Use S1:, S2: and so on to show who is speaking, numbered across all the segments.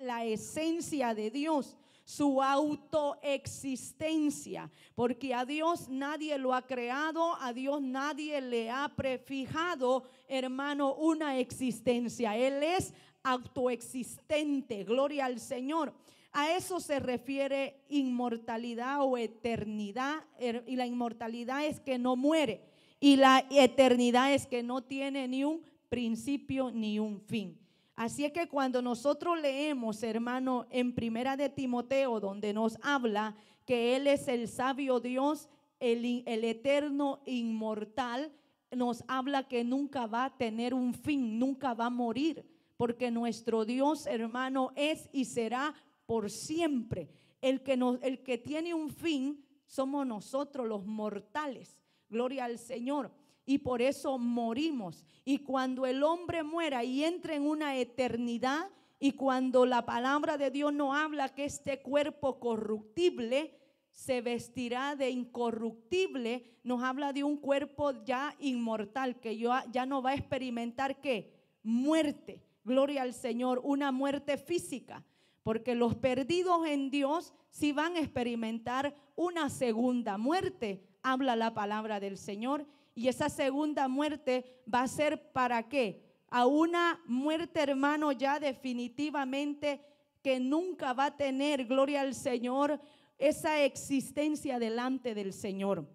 S1: la esencia de Dios, su autoexistencia, porque a Dios nadie lo ha creado, a Dios nadie le ha prefijado, hermano, una existencia. Él es autoexistente, gloria al Señor. A eso se refiere inmortalidad o eternidad. Er, y la inmortalidad es que no muere. Y la eternidad es que no tiene ni un principio ni un fin. Así es que cuando nosotros leemos, hermano, en Primera de Timoteo, donde nos habla que Él es el sabio Dios, el, eterno inmortal, nos habla que nunca va a tener un fin, nunca va a morir, porque nuestro Dios, hermano, es y será por siempre. El que, el que tiene un fin somos nosotros los mortales. Gloria al Señor. Y por eso morimos. Y cuando el hombre muera y entre en una eternidad, y cuando la palabra de Dios no habla que este cuerpo corruptible se vestirá de incorruptible, nos habla de un cuerpo ya inmortal, que ya no va a experimentar qué? Muerte. Gloria al Señor, una muerte física. Porque los perdidos en Dios si van a experimentar una segunda muerte, habla la palabra del Señor. Y esa segunda muerte va a ser para qué? A una muerte, hermano, ya definitivamente que nunca va a tener, gloria al Señor, esa existencia delante del Señor.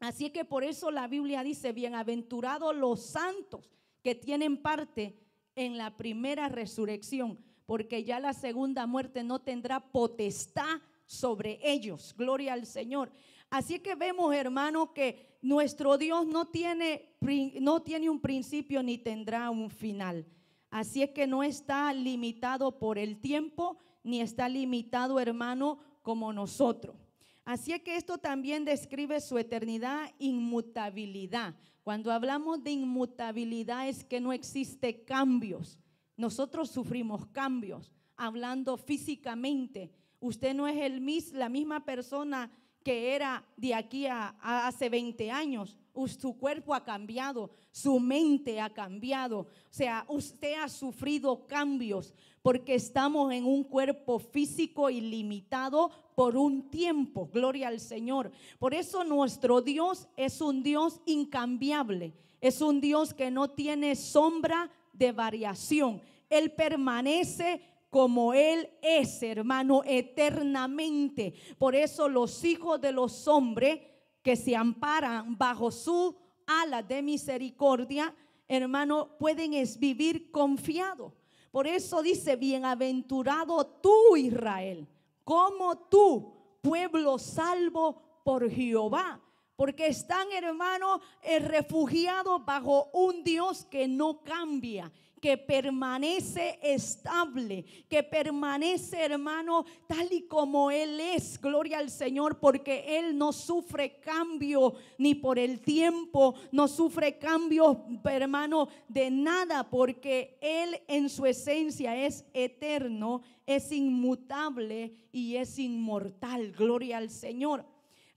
S1: Así que por eso la Biblia dice, bienaventurados los santos que tienen parte en la primera resurrección porque ya la segunda muerte no tendrá potestad sobre ellos. Gloria al Señor. Así que vemos, hermano, que nuestro Dios no tiene, no tiene un principio ni tendrá un final. Así es que no está limitado por el tiempo, ni está limitado, hermano, como nosotros. Así es que esto también describe su eternidad, inmutabilidad. Cuando hablamos de inmutabilidad es que no existe cambios. Nosotros sufrimos cambios, hablando físicamente. Usted no es el mis, la misma persona que era de aquí a, hace 20 años. Su cuerpo ha cambiado, su mente ha cambiado. O sea, usted ha sufrido cambios porque estamos en un cuerpo físico ilimitado por un tiempo. Gloria al Señor. Por eso nuestro Dios es un Dios incambiable. Es un Dios que no tiene sombra de variación. Él permanece como Él es, hermano, eternamente. Por eso los hijos de los hombres que se amparan bajo su ala de misericordia, hermano, pueden vivir confiados. Por eso dice, bienaventurado tú, Israel, como tú, pueblo salvo por Jehová. Porque están, hermano, eh, refugiados bajo un Dios que no cambia que permanece estable, que permanece, hermano, tal y como Él es. Gloria al Señor, porque Él no sufre cambio ni por el tiempo, no sufre cambio, hermano, de nada, porque Él en su esencia es eterno, es inmutable y es inmortal. Gloria al Señor.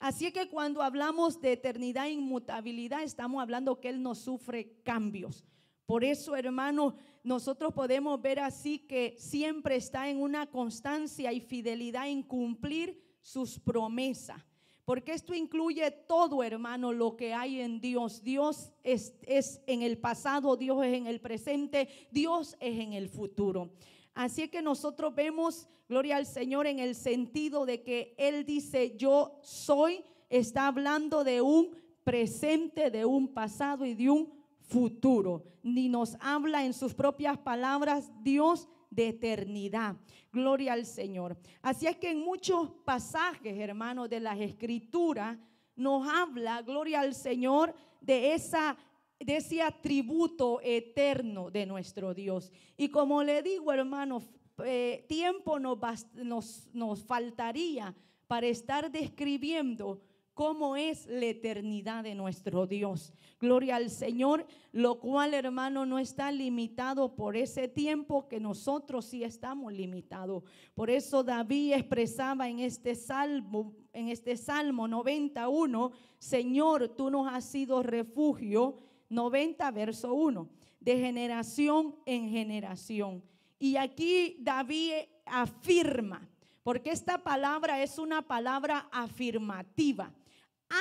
S1: Así que cuando hablamos de eternidad e inmutabilidad, estamos hablando que Él no sufre cambios. Por eso, hermano, nosotros podemos ver así que siempre está en una constancia y fidelidad en cumplir sus promesas. Porque esto incluye todo, hermano, lo que hay en Dios. Dios es, es, en el pasado, Dios es en el presente, Dios es en el futuro. Así que nosotros vemos, gloria al Señor, en el sentido de que Él dice, yo soy, está hablando de un presente, de un pasado y de un futuro, ni nos habla en sus propias palabras Dios de eternidad. Gloria al Señor. Así es que en muchos pasajes, hermanos, de las escrituras, nos habla, gloria al Señor, de esa de ese atributo eterno de nuestro Dios. Y como le digo, hermanos, eh, tiempo nos, nos, nos faltaría para estar describiendo cómo es la eternidad de nuestro Dios. Gloria al Señor, lo cual, hermano, no está limitado por ese tiempo que nosotros sí estamos limitados. Por eso David expresaba en este salmo, en este Salmo 91, Señor, tú nos has sido refugio, 90 verso 1, de generación en generación. Y aquí David afirma, porque esta palabra es una palabra afirmativa.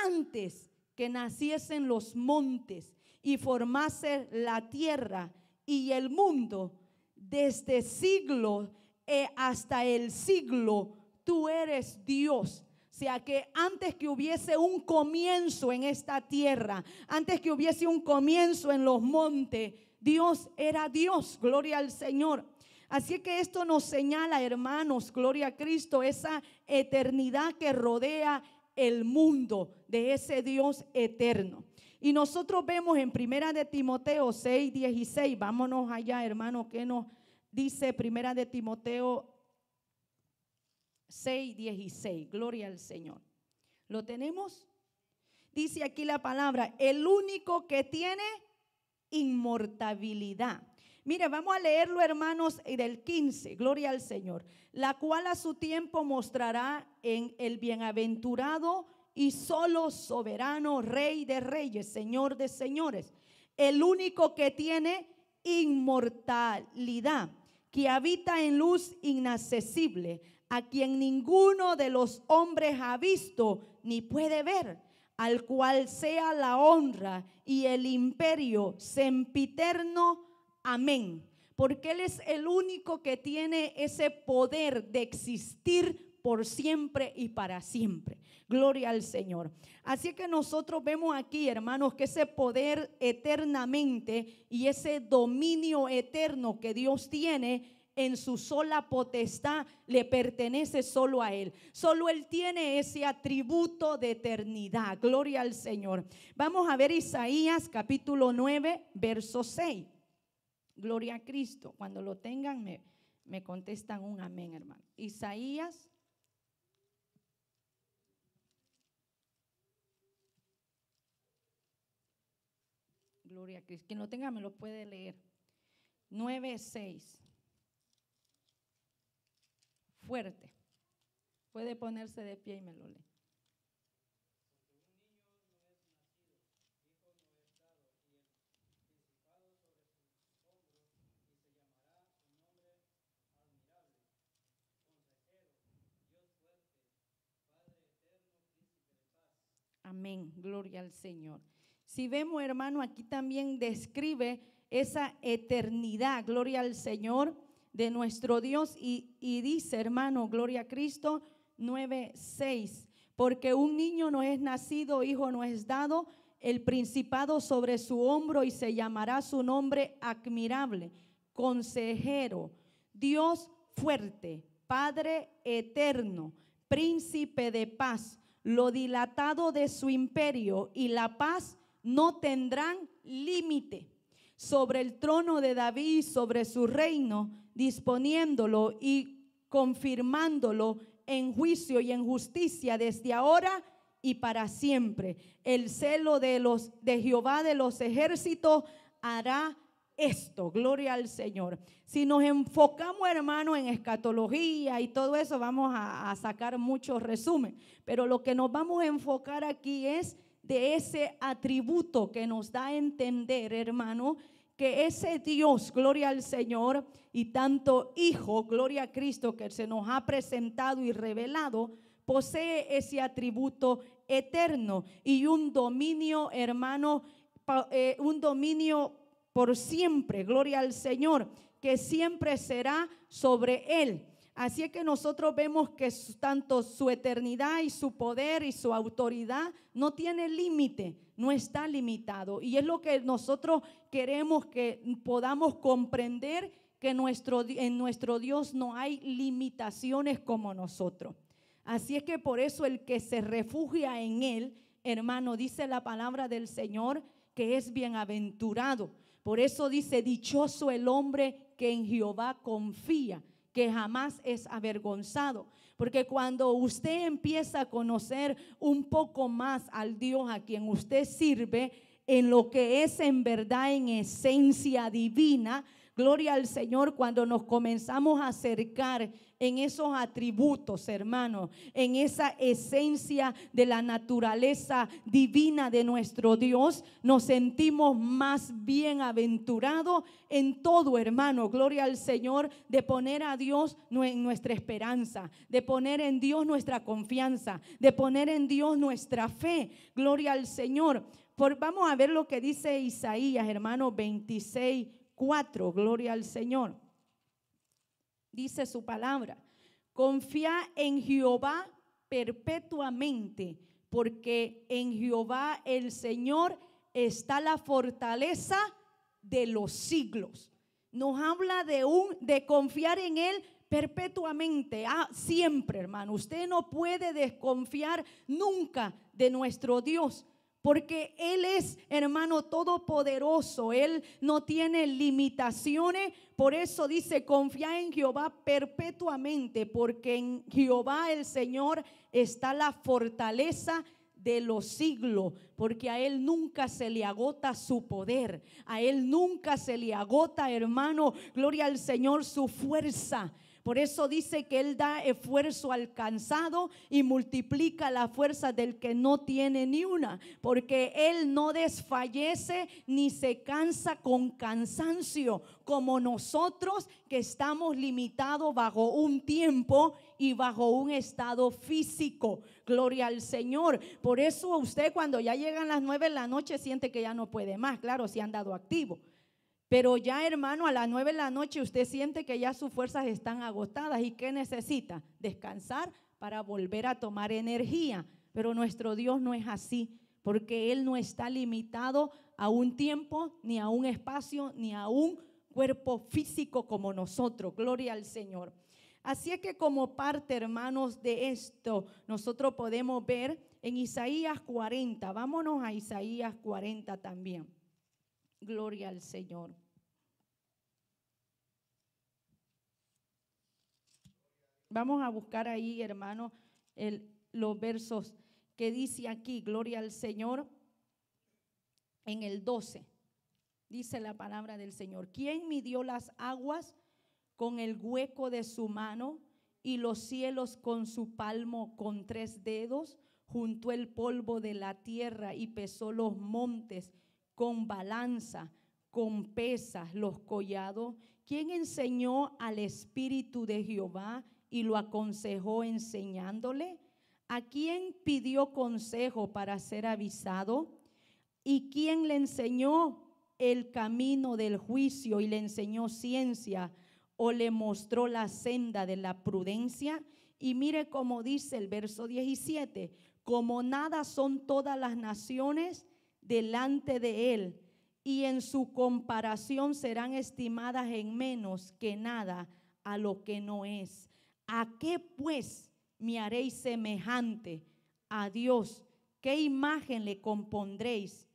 S1: Antes que naciesen los montes y formase la tierra y el mundo, desde siglo eh, hasta el siglo, tú eres Dios. O sea que antes que hubiese un comienzo en esta tierra, antes que hubiese un comienzo en los montes, Dios era Dios, gloria al Señor. Así que esto nos señala, hermanos, gloria a Cristo, esa eternidad que rodea el mundo de ese Dios eterno. Y nosotros vemos en Primera de Timoteo 6, 16, vámonos allá, hermano, que nos dice Primera de Timoteo 6, 16, gloria al Señor. ¿Lo tenemos? Dice aquí la palabra, el único que tiene inmortabilidad. Mire, vamos a leerlo, hermanos, del 15, gloria al Señor, la cual a su tiempo mostrará en el bienaventurado y solo soberano, rey de reyes, señor de señores, el único que tiene inmortalidad, que habita en luz inaccesible, a quien ninguno de los hombres ha visto ni puede ver, al cual sea la honra y el imperio sempiterno. Amén. Porque Él es el único que tiene ese poder de existir por siempre y para siempre. Gloria al Señor. Así que nosotros vemos aquí, hermanos, que ese poder eternamente y ese dominio eterno que Dios tiene en su sola potestad le pertenece solo a Él. Solo Él tiene ese atributo de eternidad. Gloria al Señor. Vamos a ver Isaías capítulo 9, verso 6. Gloria a Cristo. Cuando lo tengan me, me contestan un amén, hermano. Isaías Gloria a Cristo. Quien lo tenga me lo puede leer. 9.6. Fuerte. Puede ponerse de pie y me lo lee. Amén. Gloria al Señor. Si vemos, hermano, aquí también describe esa eternidad, gloria al Señor de nuestro Dios. Y, dice, hermano, gloria a Cristo 9:6, porque un niño no es nacido, hijo no es dado, el principado sobre su hombro y se llamará su nombre admirable, consejero, Dios fuerte, Padre eterno, príncipe de paz, lo dilatado de su imperio y la paz no tendrán límite sobre el trono de David, sobre su reino, disponiéndolo y confirmándolo en juicio y en justicia desde ahora y para siempre. El celo de los de Jehová de los ejércitos hará esto, gloria al Señor. Si nos enfocamos, hermano, en escatología y todo eso, vamos a, sacar muchos resumen. Pero lo que nos vamos a enfocar aquí es de ese atributo que nos da a entender, hermano, que ese Dios, gloria al Señor, y tanto Hijo, gloria a Cristo, que se nos ha presentado y revelado, posee ese atributo eterno y un dominio, hermano, eh, un dominio por siempre, gloria al Señor, que siempre será sobre él. Así es que nosotros vemos que tanto su eternidad y su poder y su autoridad no tiene límite, no está limitado. Y es lo que nosotros queremos que podamos comprender que nuestro, en nuestro Dios no hay limitaciones como nosotros. Así es que por eso el que se refugia en Él, hermano, dice la palabra del Señor que es bienaventurado. Por eso dice, dichoso el hombre que en Jehová confía que jamás es avergonzado. Porque cuando usted empieza a conocer un poco más al Dios a quien usted sirve, en lo que es en verdad en esencia divina, Gloria al Señor cuando nos comenzamos a acercar en esos atributos, hermanos, en esa esencia de la naturaleza divina de nuestro Dios, nos sentimos más bienaventurados en todo, hermano. Gloria al Señor de poner a Dios nuestra esperanza, de poner en Dios nuestra confianza, de poner en Dios nuestra fe. Gloria al Señor. Vamos a ver lo que dice Isaías, hermano 26 4, gloria al Señor. Dice su palabra, confía en Jehová perpetuamente, porque en Jehová el Señor está la fortaleza de los siglos. Nos habla de un de confiar en él perpetuamente, ah, siempre, hermano. Usted no puede desconfiar nunca de nuestro Dios. Porque Él es, hermano, todopoderoso. Él no tiene limitaciones. Por eso dice, confía en Jehová perpetuamente, porque en Jehová el Señor está la fortaleza de los siglos, porque a Él nunca se le agota su poder, a Él nunca se le agota, hermano, gloria al Señor, su fuerza. Por eso dice que Él da esfuerzo alcanzado y multiplica la fuerza del que no tiene ni una. Porque Él no desfallece ni se cansa con cansancio como nosotros que estamos limitados bajo un tiempo y bajo un estado físico. Gloria al Señor. Por eso usted cuando ya llegan las nueve de la noche siente que ya no puede más. Claro, si han dado activo. Pero ya, hermano, a las nueve de la noche usted siente que ya sus fuerzas están agotadas. ¿Y qué necesita? Descansar para volver a tomar energía. Pero nuestro Dios no es así, porque Él no está limitado a un tiempo, ni a un espacio, ni a un cuerpo físico como nosotros. Gloria al Señor. Así es que como parte, hermanos, de esto, nosotros podemos ver en Isaías 40. Vámonos a Isaías 40 también. Gloria al Señor. Vamos a buscar ahí, hermano, los versos que dice aquí, gloria al Señor, en el 12. Dice la palabra del Señor. ¿Quién midió las aguas con el hueco de su mano y los cielos con su palmo con tres dedos? Juntó el polvo de la tierra y pesó los montes con balanza, con pesas, los collados. ¿Quién enseñó al Espíritu de Jehová y lo aconsejó enseñándole? ¿A quién pidió consejo para ser avisado? ¿Y quién le enseñó el camino del juicio y le enseñó ciencia o le mostró la senda de la prudencia? Y mire cómo dice el verso 17, como nada son todas las naciones delante de él, y en su comparación serán estimadas en menos que nada a lo que no es. ¿A qué pues me haréis semejante a Dios? ¿Qué imagen le compondréis?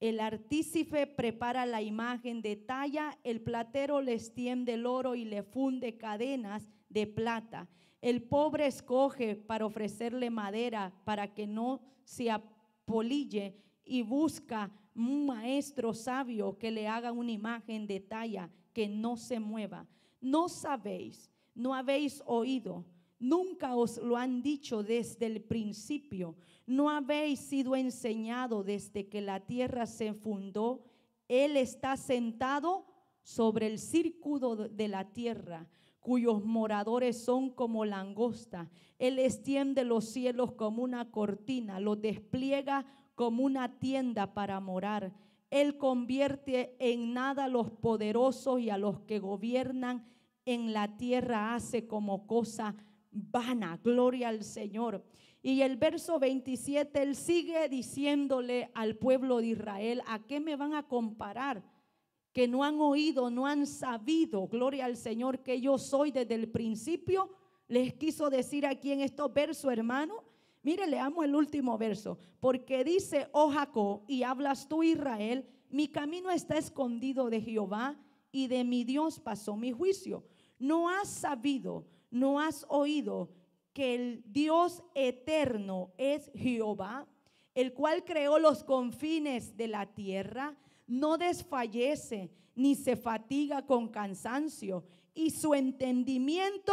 S1: El artífice prepara la imagen de talla, el platero le extiende el oro y le funde cadenas de plata. El pobre escoge para ofrecerle madera para que no se apolille y busca un maestro sabio que le haga una imagen de talla que no se mueva. No sabéis no habéis oído, nunca os lo han dicho desde el principio, no habéis sido enseñado desde que la tierra se fundó. Él está sentado sobre el círculo de la tierra, cuyos moradores son como langosta. Él extiende los cielos como una cortina, los despliega como una tienda para morar. Él convierte en nada a los poderosos y a los que gobiernan en la tierra hace como cosa vana. Gloria al Señor. Y el verso 27, él sigue diciéndole al pueblo de Israel, ¿a qué me van a comparar? Que no han oído, no han sabido, gloria al Señor, que yo soy desde el principio. Les quiso decir aquí en estos versos, hermano. Mire, leamos el último verso. Porque dice, oh Jacob, y hablas tú Israel, mi camino está escondido de Jehová y de mi Dios pasó mi juicio. No has sabido, no has oído que el Dios eterno es Jehová, el cual creó los confines de la tierra, no desfallece ni se fatiga con cansancio, y su entendimiento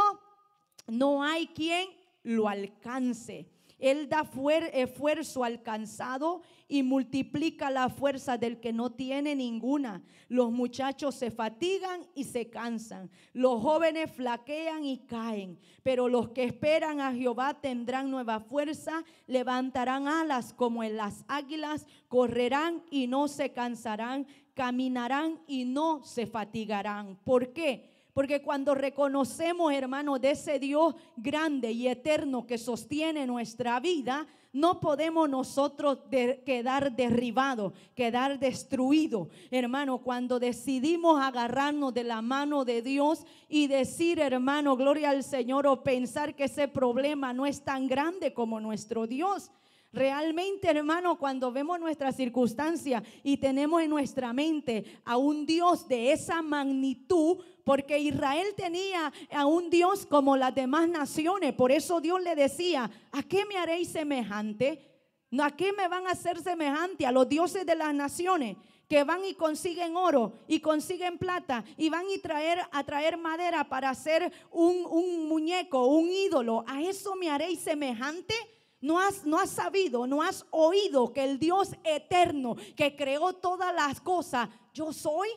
S1: no hay quien lo alcance. Él da esfuerzo al cansado y multiplica la fuerza del que no tiene ninguna. Los muchachos se fatigan y se cansan. Los jóvenes flaquean y caen. Pero los que esperan a Jehová tendrán nueva fuerza, levantarán alas como en las águilas, correrán y no se cansarán, caminarán y no se fatigarán. ¿Por qué? Porque cuando reconocemos, hermano, de ese Dios grande y eterno que sostiene nuestra vida, no podemos nosotros quedar derribados, quedar destruidos. Hermano, cuando decidimos agarrarnos de la mano de Dios y decir, hermano, gloria al Señor, o pensar que ese problema no es tan grande como nuestro Dios. Realmente, hermano, cuando vemos nuestra circunstancia y tenemos en nuestra mente a un Dios de esa magnitud, porque Israel tenía a un Dios como las demás naciones. Por eso Dios le decía, ¿a qué me haréis semejante? ¿A qué me van a hacer semejante? A los dioses de las naciones que van y consiguen oro y consiguen plata y van y traer, a traer madera para hacer un, un muñeco, un ídolo. ¿A eso me haréis semejante? ¿No has, no has sabido, no has oído que el Dios eterno que creó todas las cosas, yo soy?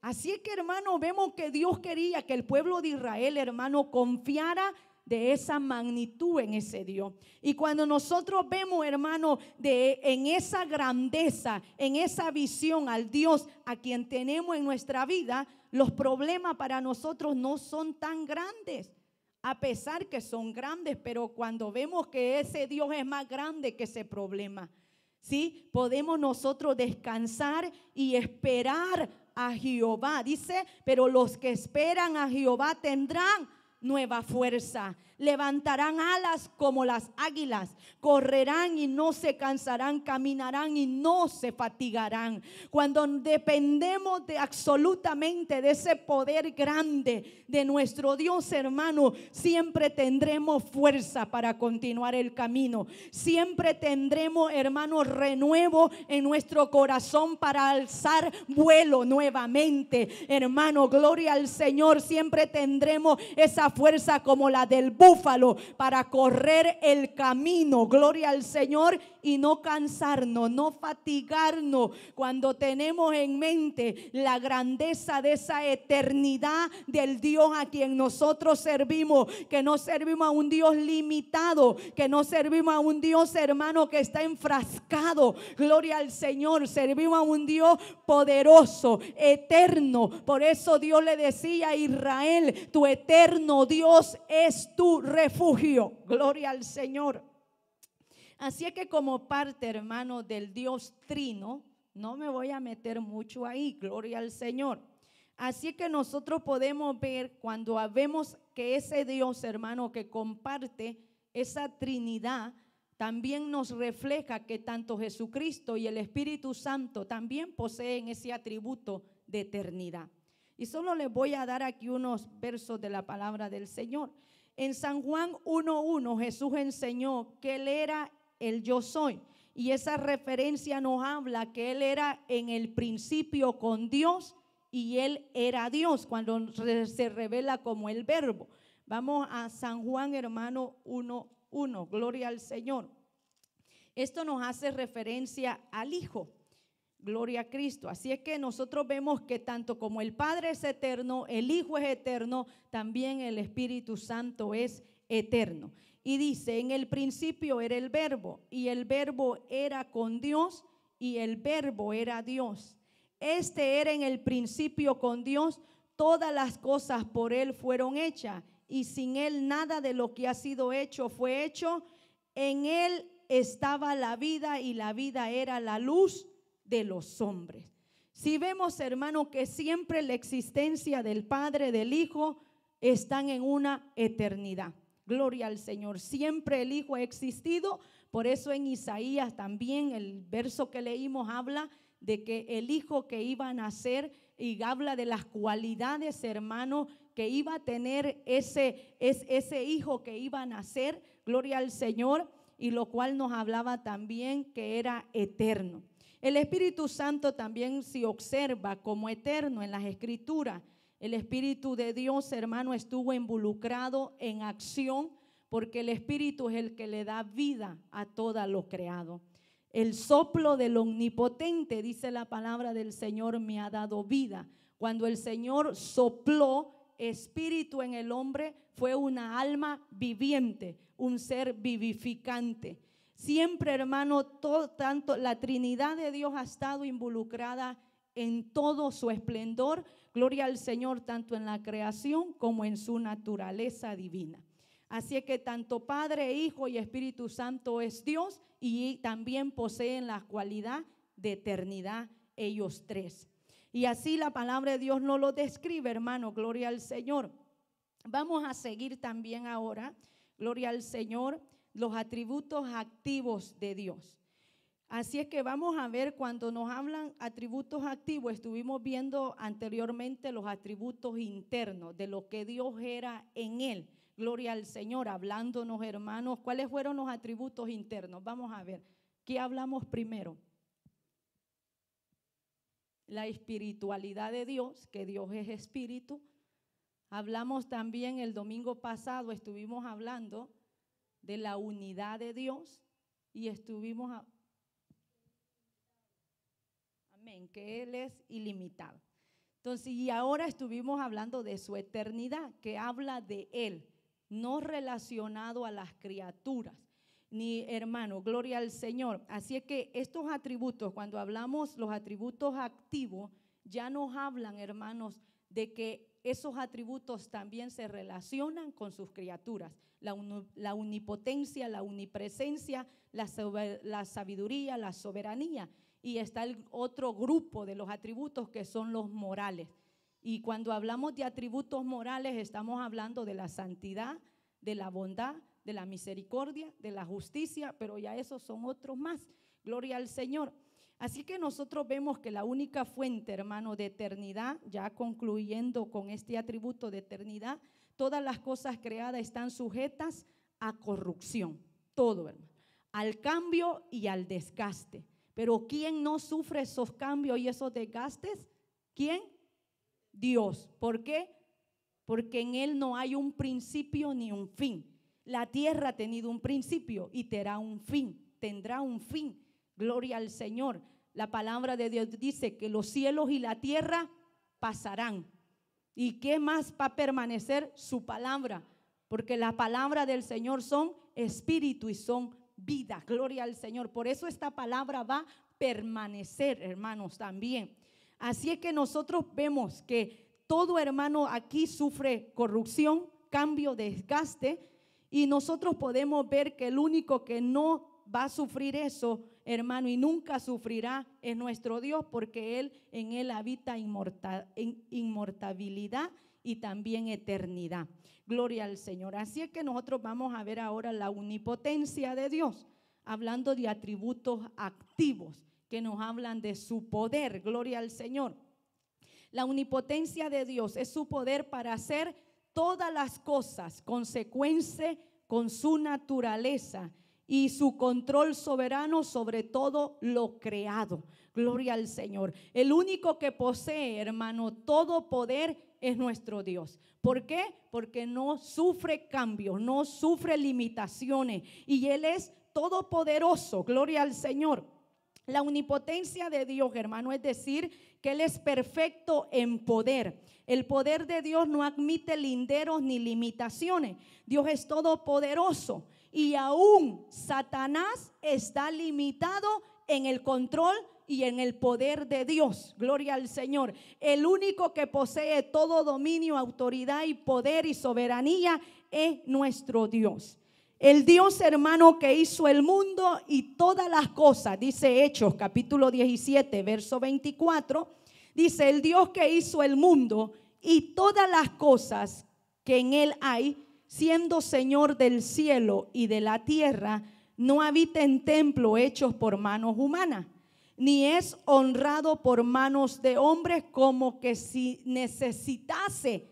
S1: Así es que hermano, vemos que Dios quería que el pueblo de Israel, hermano, confiara de esa magnitud en ese Dios. Y cuando nosotros vemos, hermano, de en esa grandeza, en esa visión al Dios a quien tenemos en nuestra vida, los problemas para nosotros no son tan grandes. A pesar que son grandes, pero cuando vemos que ese Dios es más grande que ese problema, ¿sí? Podemos nosotros descansar y esperar a Jehová. Dice, pero los que esperan a Jehová tendrán nueva fuerza levantarán alas como las águilas, correrán y no se cansarán, caminarán y no se fatigarán. Cuando dependemos de absolutamente de ese poder grande de nuestro Dios hermano, siempre tendremos fuerza para continuar el camino. Siempre tendremos, hermano, renuevo en nuestro corazón para alzar vuelo nuevamente. Hermano, gloria al Señor. Siempre tendremos esa fuerza como la del para correr el camino. Gloria al Señor y no cansarnos, no fatigarnos cuando tenemos en mente la grandeza de esa eternidad del Dios a quien nosotros servimos, que no servimos a un Dios limitado, que no servimos a un Dios hermano que está enfrascado. Gloria al Señor, servimos a un Dios poderoso, eterno. Por eso Dios le decía a Israel, tu eterno Dios es tu refugio. Gloria al Señor. Así es que como parte, hermano, del Dios Trino, no me voy a meter mucho ahí, gloria al Señor. Así que nosotros podemos ver cuando vemos que ese Dios, hermano, que comparte esa Trinidad, también nos refleja que tanto Jesucristo y el Espíritu Santo también poseen ese atributo de eternidad. Y solo les voy a dar aquí unos versos de la palabra del Señor. En San Juan 1.1 Jesús enseñó que Él era el yo soy. Y esa referencia nos habla que Él era en el principio con Dios y Él era Dios cuando se revela como el verbo. Vamos a San Juan, hermano 1.1. Gloria al Señor. Esto nos hace referencia al Hijo. Gloria a Cristo. Así es que nosotros vemos que tanto como el Padre es eterno, el Hijo es eterno, también el Espíritu Santo es eterno. Y dice, en el principio era el verbo y el verbo era con Dios y el verbo era Dios. Este era en el principio con Dios, todas las cosas por Él fueron hechas y sin Él nada de lo que ha sido hecho fue hecho. En Él estaba la vida y la vida era la luz de los hombres. Si vemos, hermano, que siempre la existencia del Padre, del Hijo, están en una eternidad. Gloria al Señor. Siempre el Hijo ha existido. Por eso en Isaías también el verso que leímos habla de que el Hijo que iba a nacer y habla de las cualidades, hermano, que iba a tener ese, ese Hijo que iba a nacer. Gloria al Señor. y lo cual nos hablaba también que era eterno. El Espíritu Santo también se observa como eterno en las escrituras. El Espíritu de Dios, hermano, estuvo involucrado en acción porque el Espíritu es el que le da vida a todo lo creado. El soplo del omnipotente, dice la palabra del Señor, me ha dado vida. Cuando el Señor sopló espíritu en el hombre, fue una alma viviente, un ser vivificante. Siempre, hermano, todo, tanto la Trinidad de Dios ha estado involucrada en todo su esplendor. Gloria al Señor, tanto en la creación como en su naturaleza divina. Así que tanto Padre, Hijo y Espíritu Santo es Dios y también poseen la cualidad de eternidad ellos tres. Y así la palabra de Dios no lo describe, hermano, gloria al Señor. Vamos a seguir también ahora, gloria al Señor, los atributos activos de Dios. Así es que vamos a ver cuando nos hablan atributos activos, estuvimos viendo anteriormente los atributos internos de lo que Dios era en él. Gloria al Señor, hablándonos hermanos, ¿cuáles fueron los atributos internos? Vamos a ver, ¿qué hablamos primero? La espiritualidad de Dios, que Dios es espíritu. Hablamos también el domingo pasado, estuvimos hablando de la unidad de Dios y estuvimos, que Él es ilimitado. Entonces, y ahora estuvimos hablando de su eternidad, que habla de Él no relacionado a las criaturas, ni hermano, gloria al Señor. Así es que estos atributos, cuando hablamos los atributos activos, ya nos hablan, hermanos, de que esos atributos también se relacionan con sus criaturas. La, unipotencia, la unipresencia, la, la sabiduría, la soberanía. Y está el otro grupo de los atributos que son los morales. Y cuando hablamos de atributos morales, estamos hablando de la santidad, de la bondad, de la misericordia, de la justicia, pero ya esos son otros más. Gloria al Señor. Así que nosotros vemos que la única fuente, hermano, de eternidad, ya concluyendo con este atributo de eternidad, todas las cosas creadas están sujetas a corrupción. Todo, hermano. Al cambio y al desgaste. Pero ¿quién no sufre esos cambios y esos desgastes? ¿Quién? Dios. ¿Por qué? Porque en Él no hay un principio ni un fin. La tierra ha tenido un principio y tendrá un fin. Tendrá un fin. Gloria al Señor. La palabra de Dios dice que los cielos y la tierra pasarán. ¿Y qué más va a permanecer? Su palabra. Porque la palabra del Señor son espíritu y son vida. Gloria al Señor. Por eso esta palabra va a permanecer, hermanos, también. Así es que nosotros vemos que todo hermano aquí sufre corrupción, cambio, desgaste, y nosotros podemos ver que el único que no va a sufrir eso, hermano, y nunca sufrirá es nuestro Dios, porque Él en Él habita inmortabilidad y también eternidad. Gloria al Señor. Así es que nosotros vamos a ver ahora la unipotencia de Dios, hablando de atributos activos que nos hablan de su poder. Gloria al Señor. La omnipotencia de Dios es su poder para hacer todas las cosas, consecuencia con su naturaleza y su control soberano sobre todo lo creado. Gloria al Señor. El único que posee, hermano, todo poder es nuestro Dios. ¿Por qué? Porque no sufre cambios, no sufre limitaciones y Él es todopoderoso. Gloria al Señor. La omnipotencia de Dios, hermano, es decir, que Él es perfecto en poder. El poder de Dios no admite linderos ni limitaciones. Dios es todopoderoso y aún Satanás está limitado en el control y en el poder de Dios. Gloria al Señor. El único que posee todo dominio, autoridad y poder y soberanía es nuestro Dios. El Dios hermano que hizo el mundo y todas las cosas, dice Hechos capítulo 17, verso 24, dice el Dios que hizo el mundo y todas las cosas que en él hay, siendo Señor del cielo y de la tierra, no habita en templo hechos por manos humanas, ni es honrado por manos de hombres como que si necesitase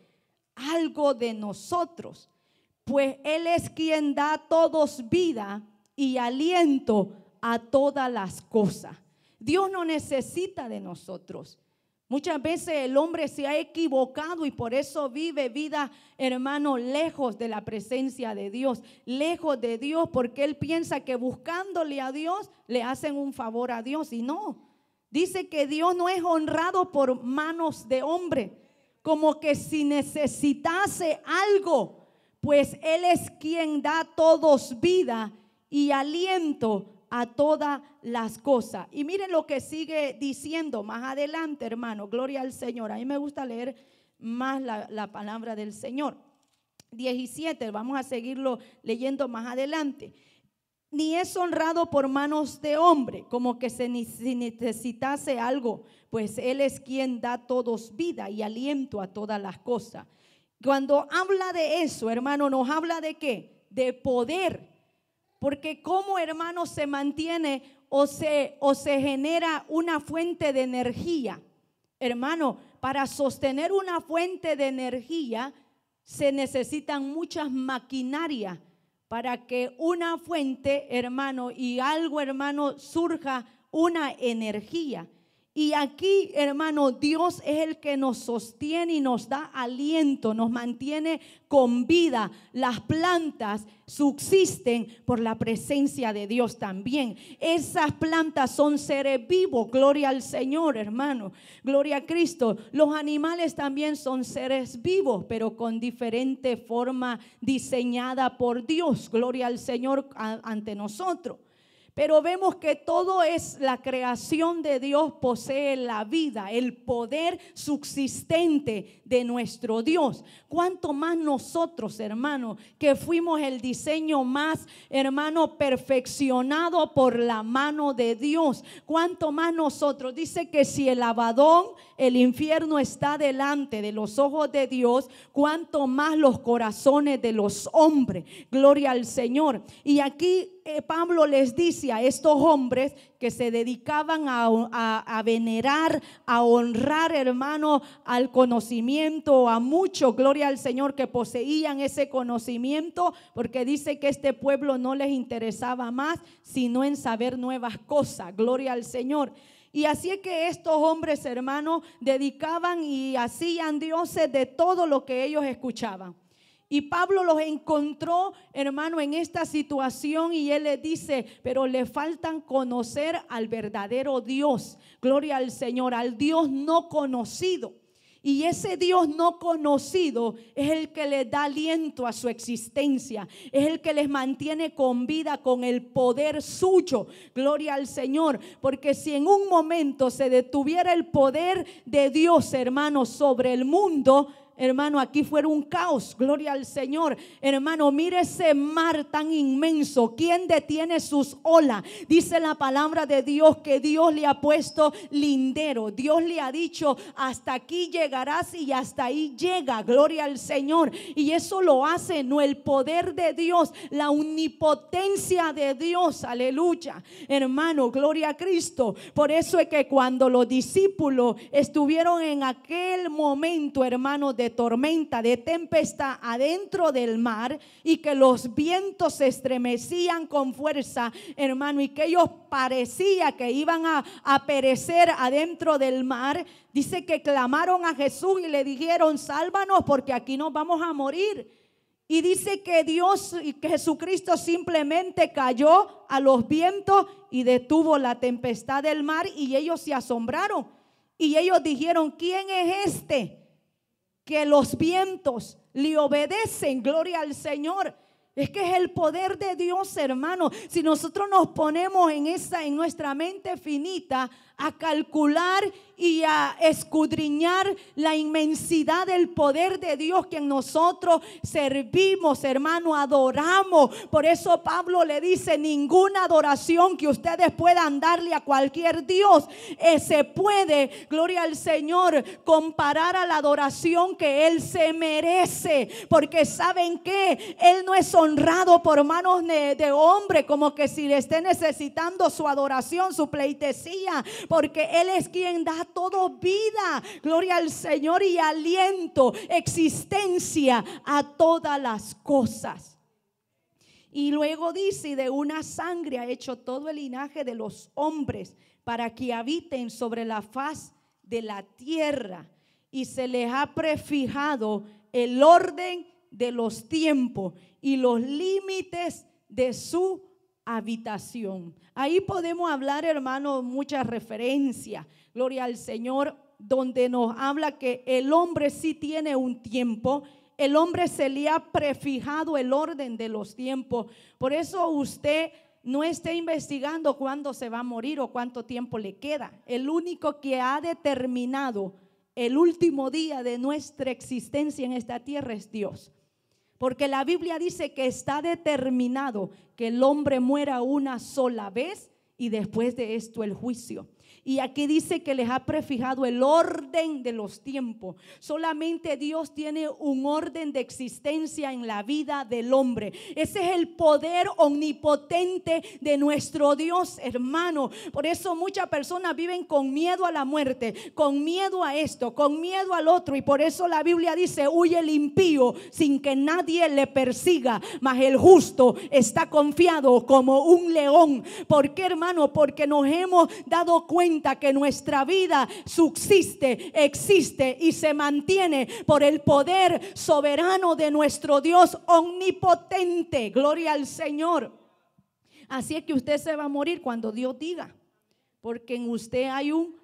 S1: algo de nosotros pues Él es quien da a todos vida y aliento a todas las cosas. Dios no necesita de nosotros. Muchas veces el hombre se ha equivocado y por eso vive vida, hermano, lejos de la presencia de Dios, lejos de Dios, porque él piensa que buscándole a Dios le hacen un favor a Dios y no. Dice que Dios no es honrado por manos de hombre, como que si necesitase algo, pues Él es quien da todos vida y aliento a todas las cosas. Y miren lo que sigue diciendo más adelante, hermano. Gloria al Señor. A mí me gusta leer más la, palabra del Señor. 17, vamos a seguirlo leyendo más adelante. Ni es honrado por manos de hombre, como que se, si necesitase algo, pues Él es quien da todos vida y aliento a todas las cosas. Cuando habla de eso, hermano, nos habla de qué? De poder porque como hermano se mantiene o se, o se genera una fuente de energía. Hermano, para sostener una fuente de energía se necesitan muchas maquinarias para que una fuente, hermano, y algo, hermano, surja una energía. Y aquí, hermano, Dios es el que nos sostiene y nos da aliento, nos mantiene con vida. Las plantas subsisten por la presencia de Dios también. Esas plantas son seres vivos. Gloria al Señor, hermano. Gloria a Cristo. Los animales también son seres vivos, pero con diferente forma diseñada por Dios. Gloria al Señor ante nosotros. Pero vemos que todo es la creación de Dios, posee la vida, el poder subsistente de nuestro Dios. Cuanto más nosotros, hermano, que fuimos el diseño más, hermano, perfeccionado por la mano de Dios. Cuanto más nosotros. Dice que si el abadón, el infierno está delante de los ojos de Dios, cuanto más los corazones de los hombres. Gloria al Señor. Y aquí eh, Pablo les dice a estos hombres que se dedicaban a, venerar, a honrar, hermano, al conocimiento, a mucho, gloria al Señor, que poseían ese conocimiento, porque dice que este pueblo no les interesaba más, sino en saber nuevas cosas, gloria al Señor. Y así es que estos hombres, hermanos, dedicaban y hacían dioses de todo lo que ellos escuchaban. Y Pablo los encontró, hermano, en esta situación y él le dice, pero le faltan conocer al verdadero Dios. Gloria al Señor, al Dios no conocido. Y ese Dios no conocido es el que le da aliento a su existencia, es el que les mantiene con vida con el poder suyo. Gloria al Señor, porque si en un momento se detuviera el poder de Dios, hermano, sobre el mundo, hermano, aquí fuera un caos. Gloria al Señor. Hermano, mire ese mar tan inmenso. ¿Quién detiene sus olas? Dice la palabra de Dios que Dios le ha puesto lindero. Dios le ha dicho, hasta aquí llegarás y hasta ahí llega. Gloria al Señor. Y eso lo hace no el poder de Dios, la omnipotencia de Dios. Aleluya. Hermano, gloria a Cristo. Por eso es que cuando los discípulos estuvieron en aquel momento, hermano, de tormenta, de tempestad adentro del mar y que los vientos se estremecían con fuerza, hermano, y que ellos parecía que iban a, a perecer adentro del mar, dice que clamaron a Jesús y le dijeron, sálvanos porque aquí nos vamos a morir. Y dice que Dios y que Jesucristo simplemente cayó a los vientos y detuvo la tempestad del mar y ellos se asombraron. Y ellos dijeron, ¿quién es este? Que los vientos le obedecen, gloria al Señor. Es que es el poder de Dios, hermano. Si nosotros nos ponemos en esa en nuestra mente finita a calcular y a escudriñar la inmensidad del poder de Dios que en nosotros servimos, hermano, adoramos. Por eso Pablo le dice, ninguna adoración que ustedes puedan darle a cualquier Dios se puede, gloria al Señor, comparar a la adoración que Él se merece. Porque saben que Él no es honrado por manos de, de hombre, como que si le esté necesitando su adoración, su pleitesía, porque Él es quien da todo vida, gloria al Señor y aliento, existencia a todas las cosas. Y luego dice, de una sangre ha hecho todo el linaje de los hombres para que habiten sobre la faz de la tierra. Y se les ha prefijado el orden de los tiempos y los límites de su habitación. Ahí podemos hablar, hermano, muchas referencias. Gloria al Señor, donde nos habla que el hombre sí tiene un tiempo. El hombre se le ha prefijado el orden de los tiempos. Por eso usted no esté investigando cuándo se va a morir o cuánto tiempo le queda. El único que ha determinado el último día de nuestra existencia en esta tierra es Dios. Porque la Biblia dice que está determinado que el hombre muera una sola vez y después de esto el juicio. Y aquí dice que les ha prefijado el orden de los tiempos. Solamente Dios tiene un orden de existencia en la vida del hombre. Ese es el poder omnipotente de nuestro Dios, hermano. Por eso muchas personas viven con miedo a la muerte, con miedo a esto, con miedo al otro. Y por eso la Biblia dice, huye el impío sin que nadie le persiga. Mas el justo está confiado como un león. ¿Por qué, hermano? Porque nos hemos dado cuenta que nuestra vida subsiste, existe y se mantiene por el poder soberano de nuestro Dios omnipotente. Gloria al Señor. Así es que usted se va a morir cuando Dios diga, porque en usted hay un,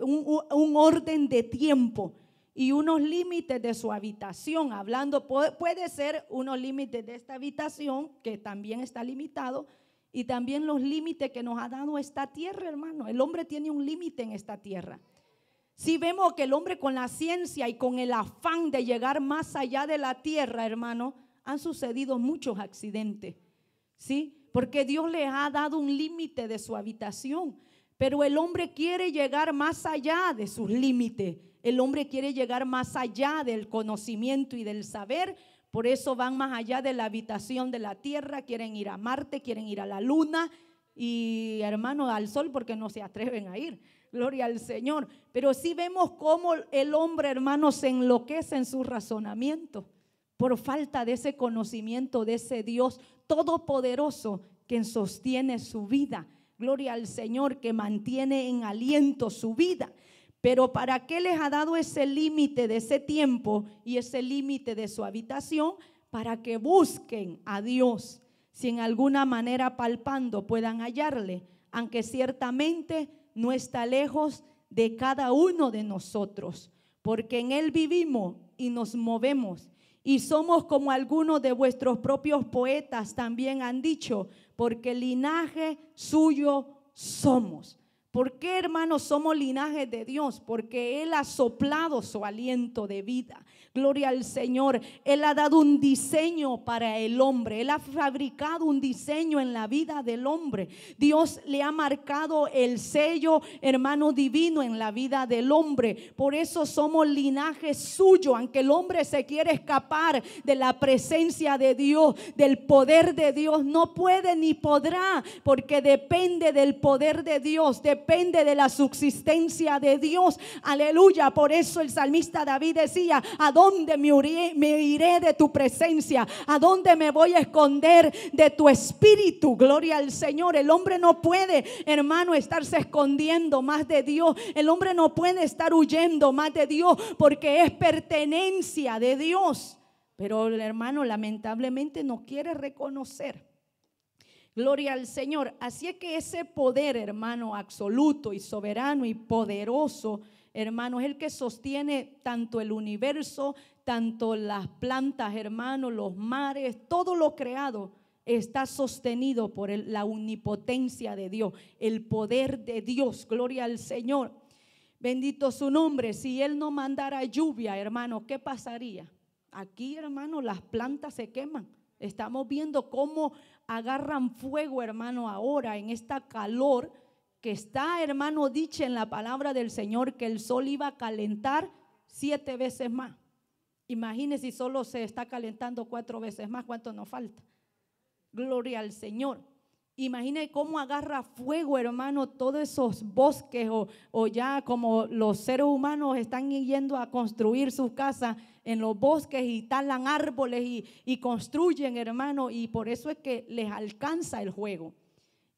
S1: un, orden de tiempo y unos límites de su habitación. Hablando, puede ser unos límites de esta habitación, que también está limitado, y también los límites que nos ha dado esta tierra, hermano. El hombre tiene un límite en esta tierra. Si vemos que el hombre con la ciencia y con el afán de llegar más allá de la tierra, hermano, han sucedido muchos accidentes. ¿Sí? Porque Dios le ha dado un límite de su habitación. Pero el hombre quiere llegar más allá de sus límites. El hombre quiere llegar más allá del conocimiento y del saber por eso van más allá de la habitación de la tierra, quieren ir a Marte, quieren ir a la luna y hermano al sol porque no se atreven a ir. Gloria al Señor. Pero sí vemos cómo el hombre, hermano, se enloquece en su razonamiento por falta de ese conocimiento de ese Dios todopoderoso que sostiene su vida. Gloria al Señor que mantiene en aliento su vida. Pero ¿para qué les ha dado ese límite de ese tiempo y ese límite de su habitación? Para que busquen a Dios, si en alguna manera palpando puedan hallarle, aunque ciertamente no está lejos de cada uno de nosotros, porque en Él vivimos y nos movemos. Y somos como algunos de vuestros propios poetas también han dicho, porque linaje suyo somos. ¿Por qué, hermanos, somos linaje de Dios? Porque Él ha soplado su aliento de vida. Gloria al Señor. Él ha dado un diseño para el hombre. Él ha fabricado un diseño en la vida del hombre. Dios le ha marcado el sello, hermano divino, en la vida del hombre. Por eso somos linaje suyo. Aunque el hombre se quiere escapar de la presencia de Dios, del poder de Dios, no puede ni podrá, porque depende del poder de Dios, depende de la subsistencia de Dios. Aleluya. Por eso el salmista David decía, ¿a dónde me iré, de tu presencia? ¿A dónde me voy a esconder de tu espíritu? Gloria al Señor. El hombre no puede, hermano, estarse escondiendo más de Dios. El hombre no puede estar huyendo más de Dios porque es pertenencia de Dios. Pero el hermano lamentablemente no quiere reconocer. Gloria al Señor. Así es que ese poder, hermano, absoluto y soberano y poderoso hermano, es el que sostiene tanto el universo, tanto las plantas, hermano, los mares, todo lo creado está sostenido por la omnipotencia de Dios, el poder de Dios. Gloria al Señor. Bendito su nombre. Si Él no mandara lluvia, hermano, ¿qué pasaría? Aquí, hermano, las plantas se queman. Estamos viendo cómo agarran fuego, hermano, ahora en esta calor que está, hermano, dicho en la palabra del Señor que el sol iba a calentar siete veces más. Imagínese si solo se está calentando cuatro veces más, ¿cuánto nos falta? Gloria al Señor. Imagine cómo agarra fuego, hermano, todos esos bosques o, o, ya como los seres humanos están yendo a construir sus casas en los bosques y talan árboles y, y construyen, hermano, y por eso es que les alcanza el fuego.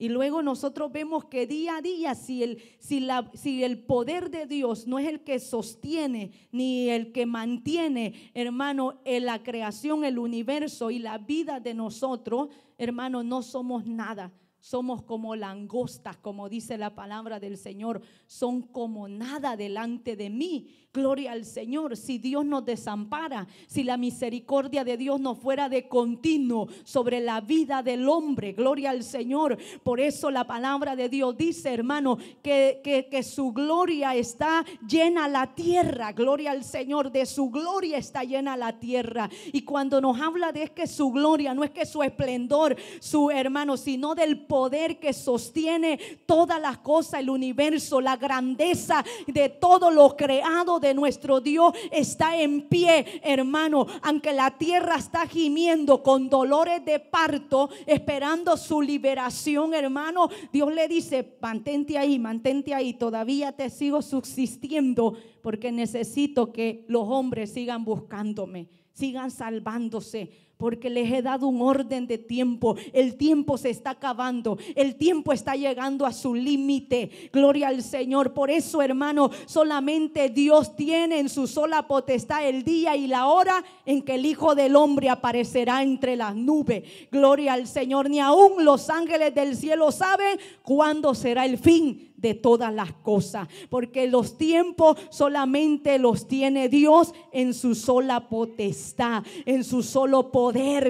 S1: Y luego nosotros vemos que día a día, si el, si, la, si el poder de Dios no es el que sostiene ni el que mantiene, hermano, en la creación, el universo y la vida de nosotros, hermano, no somos nada. Somos como langostas, como dice la palabra del Señor. Son como nada delante de mí. Gloria al Señor. Si Dios nos desampara, si la misericordia de Dios no fuera de continuo sobre la vida del hombre. Gloria al Señor. Por eso la palabra de Dios dice, hermano, que, que, su gloria está llena la tierra. Gloria al Señor. De su gloria está llena la tierra. Y cuando nos habla de que su gloria, no es que su esplendor, su hermano, sino del poder que sostiene todas las cosas, el universo, la grandeza de todo lo creado de nuestro Dios está en pie, hermano, aunque la tierra está gimiendo con dolores de parto, esperando su liberación, hermano. Dios le dice, mantente ahí, mantente ahí, todavía te sigo subsistiendo porque necesito que los hombres sigan buscándome, sigan salvándose porque les he dado un orden de tiempo. El tiempo se está acabando, el tiempo está llegando a su límite. Gloria al Señor. Por eso, hermano, solamente Dios tiene en su sola potestad el día y la hora en que el Hijo del Hombre aparecerá entre las nubes. Gloria al Señor. Ni aún los ángeles del cielo saben cuándo será el fin de todas las cosas, porque los tiempos solamente los tiene Dios en su sola potestad, en su solo poder.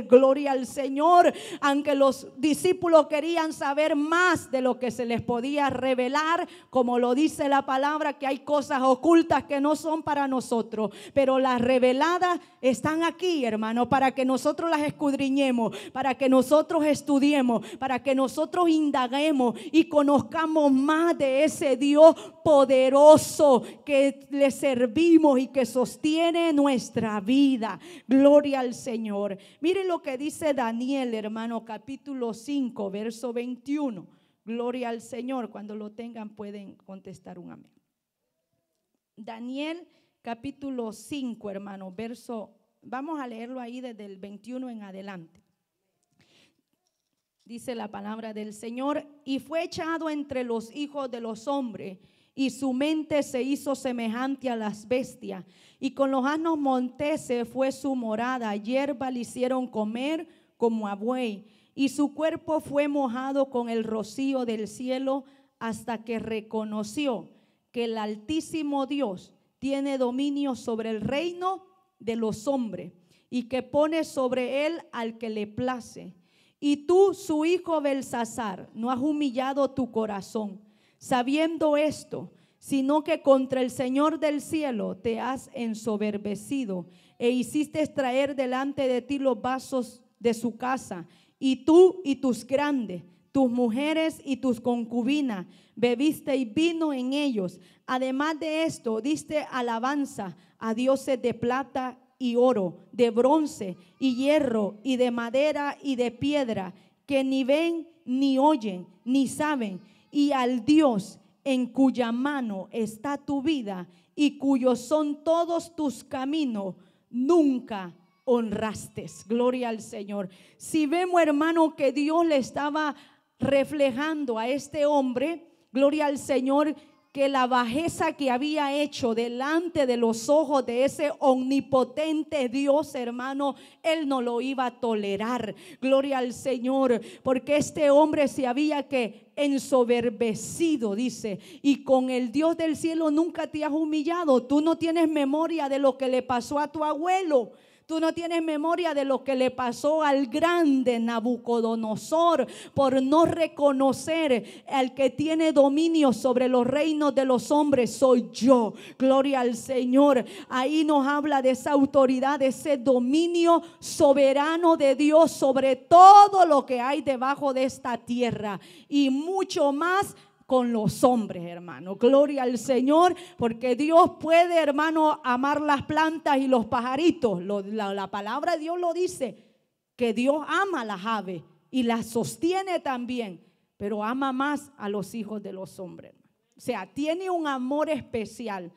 S1: Gloria al Señor. Aunque los discípulos querían saber más de lo que se les podía revelar, como lo dice la palabra, que hay cosas ocultas que no son para nosotros, pero las reveladas están aquí, hermano, para que nosotros las escudriñemos, para que nosotros estudiemos, para que nosotros indaguemos y conozcamos más de ese Dios poderoso que le servimos y que sostiene nuestra vida. Gloria al Señor. Mire lo que dice Daniel, hermano, capítulo 5, verso 21. Gloria al Señor. Cuando lo tengan pueden contestar un amén. Daniel capítulo 5, hermano, verso, vamos a leerlo ahí desde el 21 en adelante dice la palabra del Señor, y fue echado entre los hijos de los hombres, y su mente se hizo semejante a las bestias, y con los asnos monteses fue su morada, hierba le hicieron comer como a buey, y su cuerpo fue mojado con el rocío del cielo hasta que reconoció que el Altísimo Dios tiene dominio sobre el reino de los hombres y que pone sobre él al que le place. Y tú, su hijo Belsasar, no has humillado tu corazón, sabiendo esto, sino que contra el Señor del cielo te has ensoberbecido e hiciste traer delante de ti los vasos de su casa, y tú y tus grandes, tus mujeres y tus concubinas, bebiste y vino en ellos. Además de esto, diste alabanza a dioses de plata y oro, de bronce y hierro y de madera y de piedra, que ni ven ni oyen ni saben, y al Dios en cuya mano está tu vida y cuyos son todos tus caminos, nunca honraste. Gloria al Señor. Si vemos, hermano, que Dios le estaba reflejando a este hombre, gloria al Señor, que la bajeza que había hecho delante de los ojos de ese omnipotente Dios, hermano, él no lo iba a tolerar. Gloria al Señor, porque este hombre se había que ensoberbecido, dice, y con el Dios del cielo nunca te has humillado. Tú no tienes memoria de lo que le pasó a tu abuelo. Tú no tienes memoria de lo que le pasó al grande Nabucodonosor por no reconocer al que tiene dominio sobre los reinos de los hombres. Soy yo. Gloria al Señor. Ahí nos habla de esa autoridad, de ese dominio soberano de Dios sobre todo lo que hay debajo de esta tierra. Y mucho más con los hombres, hermano. Gloria al Señor, porque Dios puede, hermano, amar las plantas y los pajaritos. la, la palabra de Dios lo dice, que Dios ama las aves y la sostiene también, pero ama más a los hijos de los hombres. O sea, tiene un amor especial.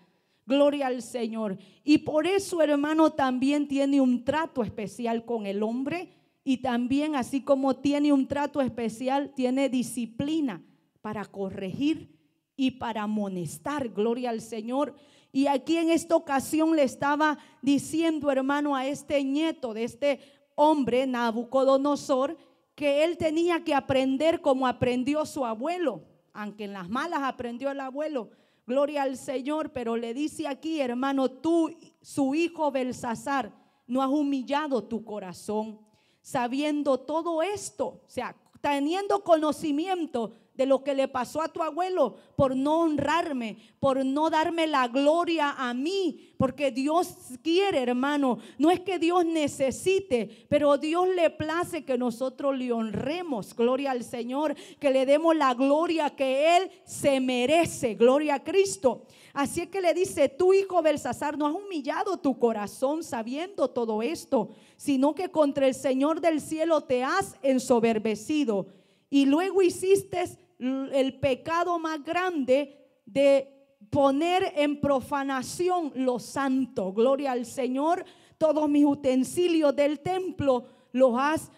S1: Gloria al Señor. Y por eso, hermano, también tiene un trato especial con el hombre y también, así como tiene un trato especial, tiene disciplina para corregir y para amonestar. Gloria al Señor. Y aquí en esta ocasión le estaba diciendo, hermano, a este nieto de este hombre, Nabucodonosor, que él tenía que aprender como aprendió su abuelo, aunque en las malas aprendió el abuelo. Gloria al Señor, pero le dice aquí, hermano, tú, su hijo Belsasar, no has humillado tu corazón, sabiendo todo esto, o sea, teniendo conocimiento de lo que le pasó a tu abuelo por no honrarme, por no darme la gloria a mí, porque Dios quiere, hermano, no es que Dios necesite, pero Dios le place que nosotros le honremos, gloria al Señor, que le demos la gloria que Él se merece, gloria a Cristo. Así es que le dice, tu hijo Belsasar, no has humillado tu corazón sabiendo todo esto, sino que contra el Señor del cielo te has ensoberbecido y luego hiciste el pecado más grande de poner en profanación lo santo. Gloria al Señor. Todos mis utensilios del templo los has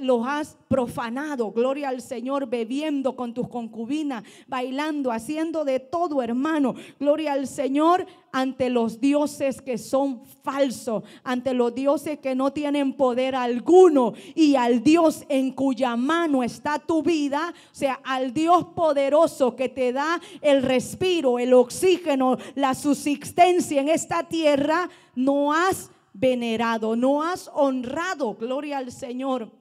S1: los has profanado. Gloria al Señor, bebiendo con tus concubinas, bailando, haciendo de todo, hermano. Gloria al Señor ante los dioses que son falsos, ante los dioses que no tienen poder alguno y al Dios en cuya mano está tu vida, o sea, al Dios poderoso que te da el respiro, el oxígeno, la subsistencia en esta tierra, no has venerado, no has honrado, gloria al Señor.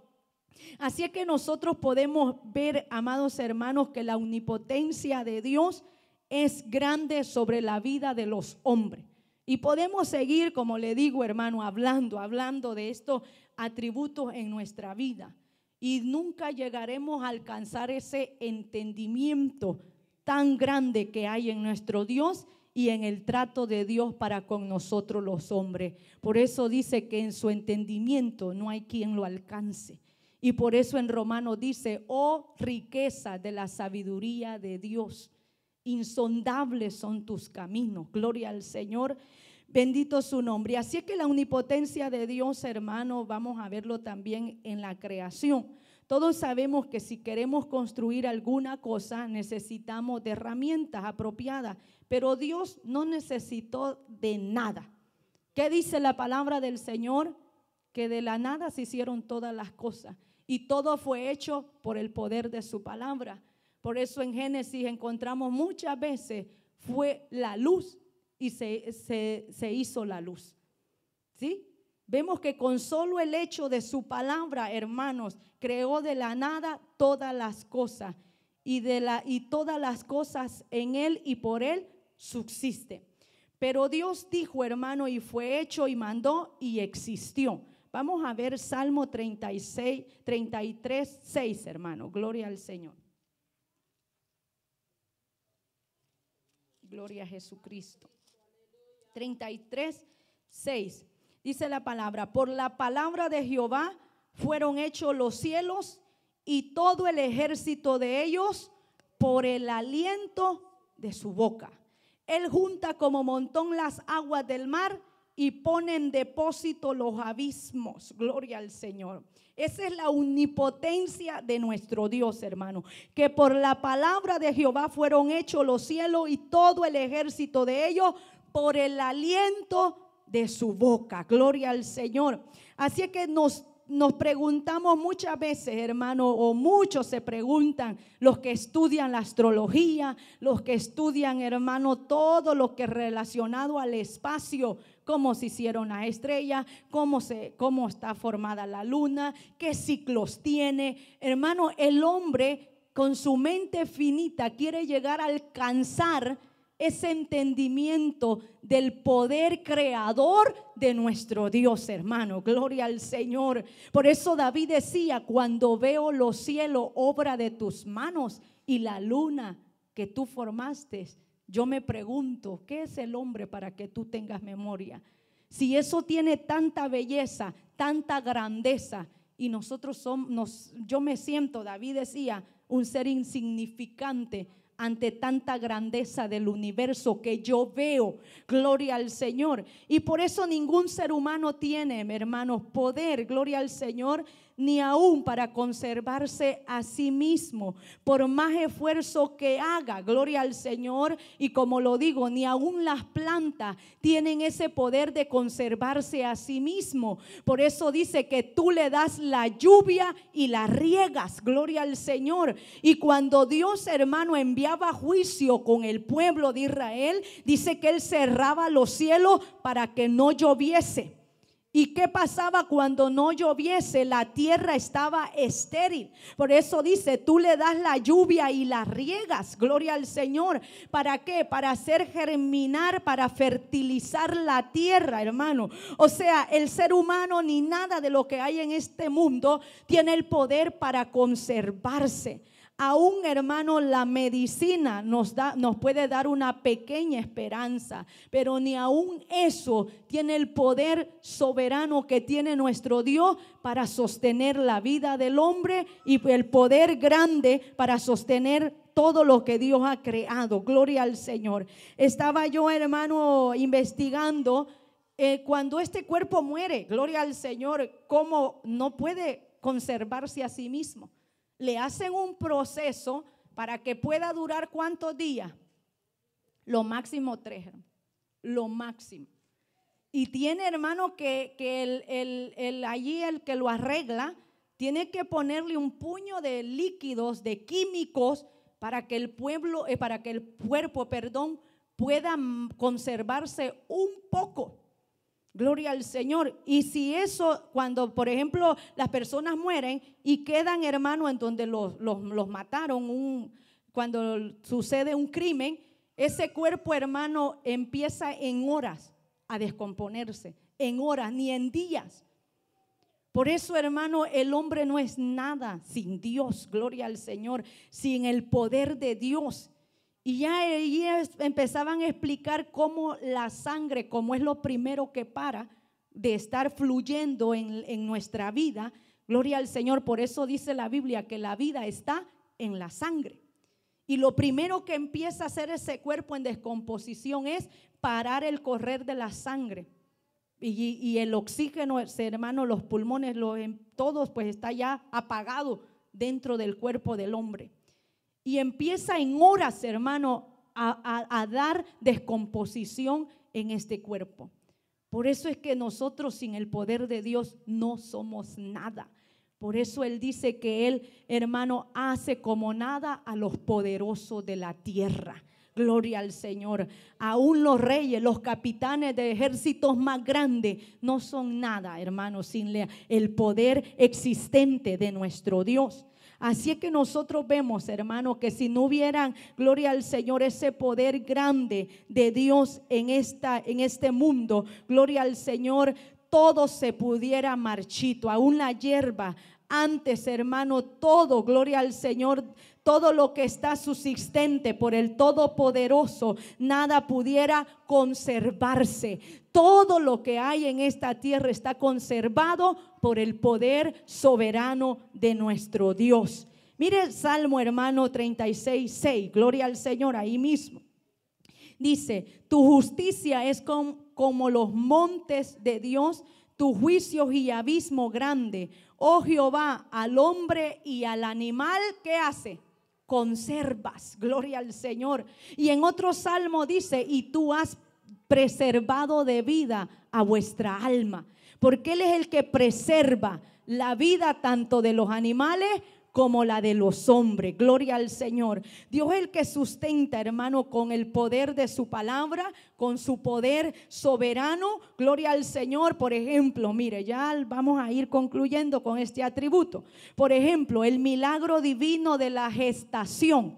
S1: Así es que nosotros podemos ver, amados hermanos, que la omnipotencia de Dios es grande sobre la vida de los hombres. Y podemos seguir, como le digo, hermano, hablando, hablando de estos atributos en nuestra vida. Y nunca llegaremos a alcanzar ese entendimiento tan grande que hay en nuestro Dios y en el trato de Dios para con nosotros los hombres. Por eso dice que en su entendimiento no hay quien lo alcance. Y por eso en Romano dice, oh riqueza de la sabiduría de Dios, insondables son tus caminos. Gloria al Señor. Bendito su nombre. Así es que la omnipotencia de Dios, hermano, vamos a verlo también en la creación. Todos sabemos que si queremos construir alguna cosa necesitamos de herramientas apropiadas, pero Dios no necesitó de nada. ¿Qué dice la palabra del Señor? Que de la nada se hicieron todas las cosas y todo fue hecho por el poder de su palabra. Por eso en Génesis encontramos muchas veces fue la luz y se, se, hizo la luz. ¿Sí? Vemos que con solo el hecho de su palabra, hermanos, creó de la nada todas las cosas y, de la, y todas las cosas en él y por él subsisten. Pero Dios dijo, hermano, y fue hecho y mandó y existió. Vamos a ver Salmo 36, 33, 6, hermano. Gloria al Señor. Gloria a Jesucristo. 33, 6. Dice la palabra, por la palabra de Jehová fueron hechos los cielos y todo el ejército de ellos por el aliento de su boca. Él junta como montón las aguas del mar y pone en depósito los abismos. Gloria al Señor. Esa es la omnipotencia de nuestro Dios, hermano. Que por la palabra de Jehová fueron hechos los cielos y todo el ejército de ellos por el aliento de su boca. Gloria al Señor. Así es que nos nos preguntamos muchas veces, hermano, o muchos se preguntan, los que estudian la astrología, los que estudian, hermano, todo lo que es relacionado al espacio, cómo se hicieron las estrellas, cómo, se, cómo está formada la luna, qué ciclos tiene. Hermano, el hombre con su mente finita quiere llegar a alcanzar ese entendimiento del poder creador de nuestro Dios, hermano. Gloria al Señor. Por eso David decía, cuando veo los cielos, obra de tus manos, y la luna que tú formaste, yo me pregunto, ¿qué es el hombre para que tú tengas memoria? Si eso tiene tanta belleza, tanta grandeza, y nosotros somos, yo me siento, David decía, un ser insignificante ante tanta grandeza del universo que yo veo. Gloria al Señor. Y por eso ningún ser humano tiene, hermanos, poder, gloria al Señor, ni aún para conservarse a sí mismo, por más esfuerzo que haga, gloria al Señor, y como lo digo, ni aún las plantas tienen ese poder de conservarse a sí mismo. Por eso dice que tú le das la lluvia y la riegas, gloria al Señor. Y cuando Dios, hermano, enviaba juicio con el pueblo de Israel, dice que él cerraba los cielos para que no lloviese. ¿Y qué pasaba cuando no lloviese? La tierra estaba estéril. Por eso dice, tú le das la lluvia y la riegas. Gloria al Señor. ¿Para qué? Para hacer germinar, para fertilizar la tierra, hermano. O sea, el ser humano ni nada de lo que hay en este mundo tiene el poder para conservarse. Aún, hermano, la medicina nos, da, nos puede dar una pequeña esperanza, pero ni aún eso tiene el poder soberano que tiene nuestro Dios para sostener la vida del hombre y el poder grande para sostener todo lo que Dios ha creado. Gloria al Señor. Estaba yo, hermano, investigando eh, cuando este cuerpo muere, gloria al Señor, cómo no puede conservarse a sí mismo le hacen un proceso para que pueda durar cuántos días. Lo máximo tres, lo máximo. Y tiene, hermano, que, el, allí el que lo arregla tiene que ponerle un puño de líquidos, de químicos, para que el pueblo, eh, para que el cuerpo, perdón, pueda conservarse un poco. Gloria al Señor. Y si eso, cuando por ejemplo las personas mueren y quedan hermanos en donde los, los, mataron, un, cuando sucede un crimen, ese cuerpo hermano empieza en horas a descomponerse, en horas, ni en días. Por eso, hermano, el hombre no es nada sin Dios, gloria al Señor, sin el poder de Dios. Y ya ahí empezaban a explicar cómo la sangre, como es lo primero que para de estar fluyendo en, en nuestra vida, gloria al Señor, por eso dice la Biblia que la vida está en la sangre. Y lo primero que empieza a hacer ese cuerpo en descomposición es parar el correr de la sangre. Y, y el oxígeno, hermano, los pulmones, los, todos, pues está ya apagado dentro del cuerpo del hombre y empieza en horas, hermano, a, dar descomposición en este cuerpo. Por eso es que nosotros sin el poder de Dios no somos nada. Por eso Él dice que Él, hermano, hace como nada a los poderosos de la tierra. Gloria al Señor. Aún los reyes, los capitanes de ejércitos más grandes no son nada, hermano, sin el poder existente de nuestro Dios. Así es que nosotros vemos, hermano, que si no hubieran, gloria al Señor, ese poder grande de Dios en, esta, en este mundo, gloria al Señor, todo se pudiera marchito, aún la hierba. Antes, hermano, todo, gloria al Señor, todo lo que está subsistente por el Todopoderoso, nada pudiera conservarse. Todo lo que hay en esta tierra está conservado por el poder soberano de nuestro Dios. Mire el Salmo hermano 36, 6, gloria al Señor ahí mismo. Dice, tu justicia es como los montes de Dios, tu juicio y abismo grande. Oh Jehová, al hombre y al animal, ¿qué hace? Conservas. Gloria al Señor. Y en otro salmo dice, y tú has preservado de vida a vuestra alma. Porque Él es el que preserva la vida tanto de los animales como la de los hombres. Gloria al Señor. Dios es el que sustenta, hermano, con el poder de su palabra, con su poder soberano. Gloria al Señor. Por ejemplo, mire, ya vamos a ir concluyendo con este atributo. Por ejemplo, el milagro divino de la gestación.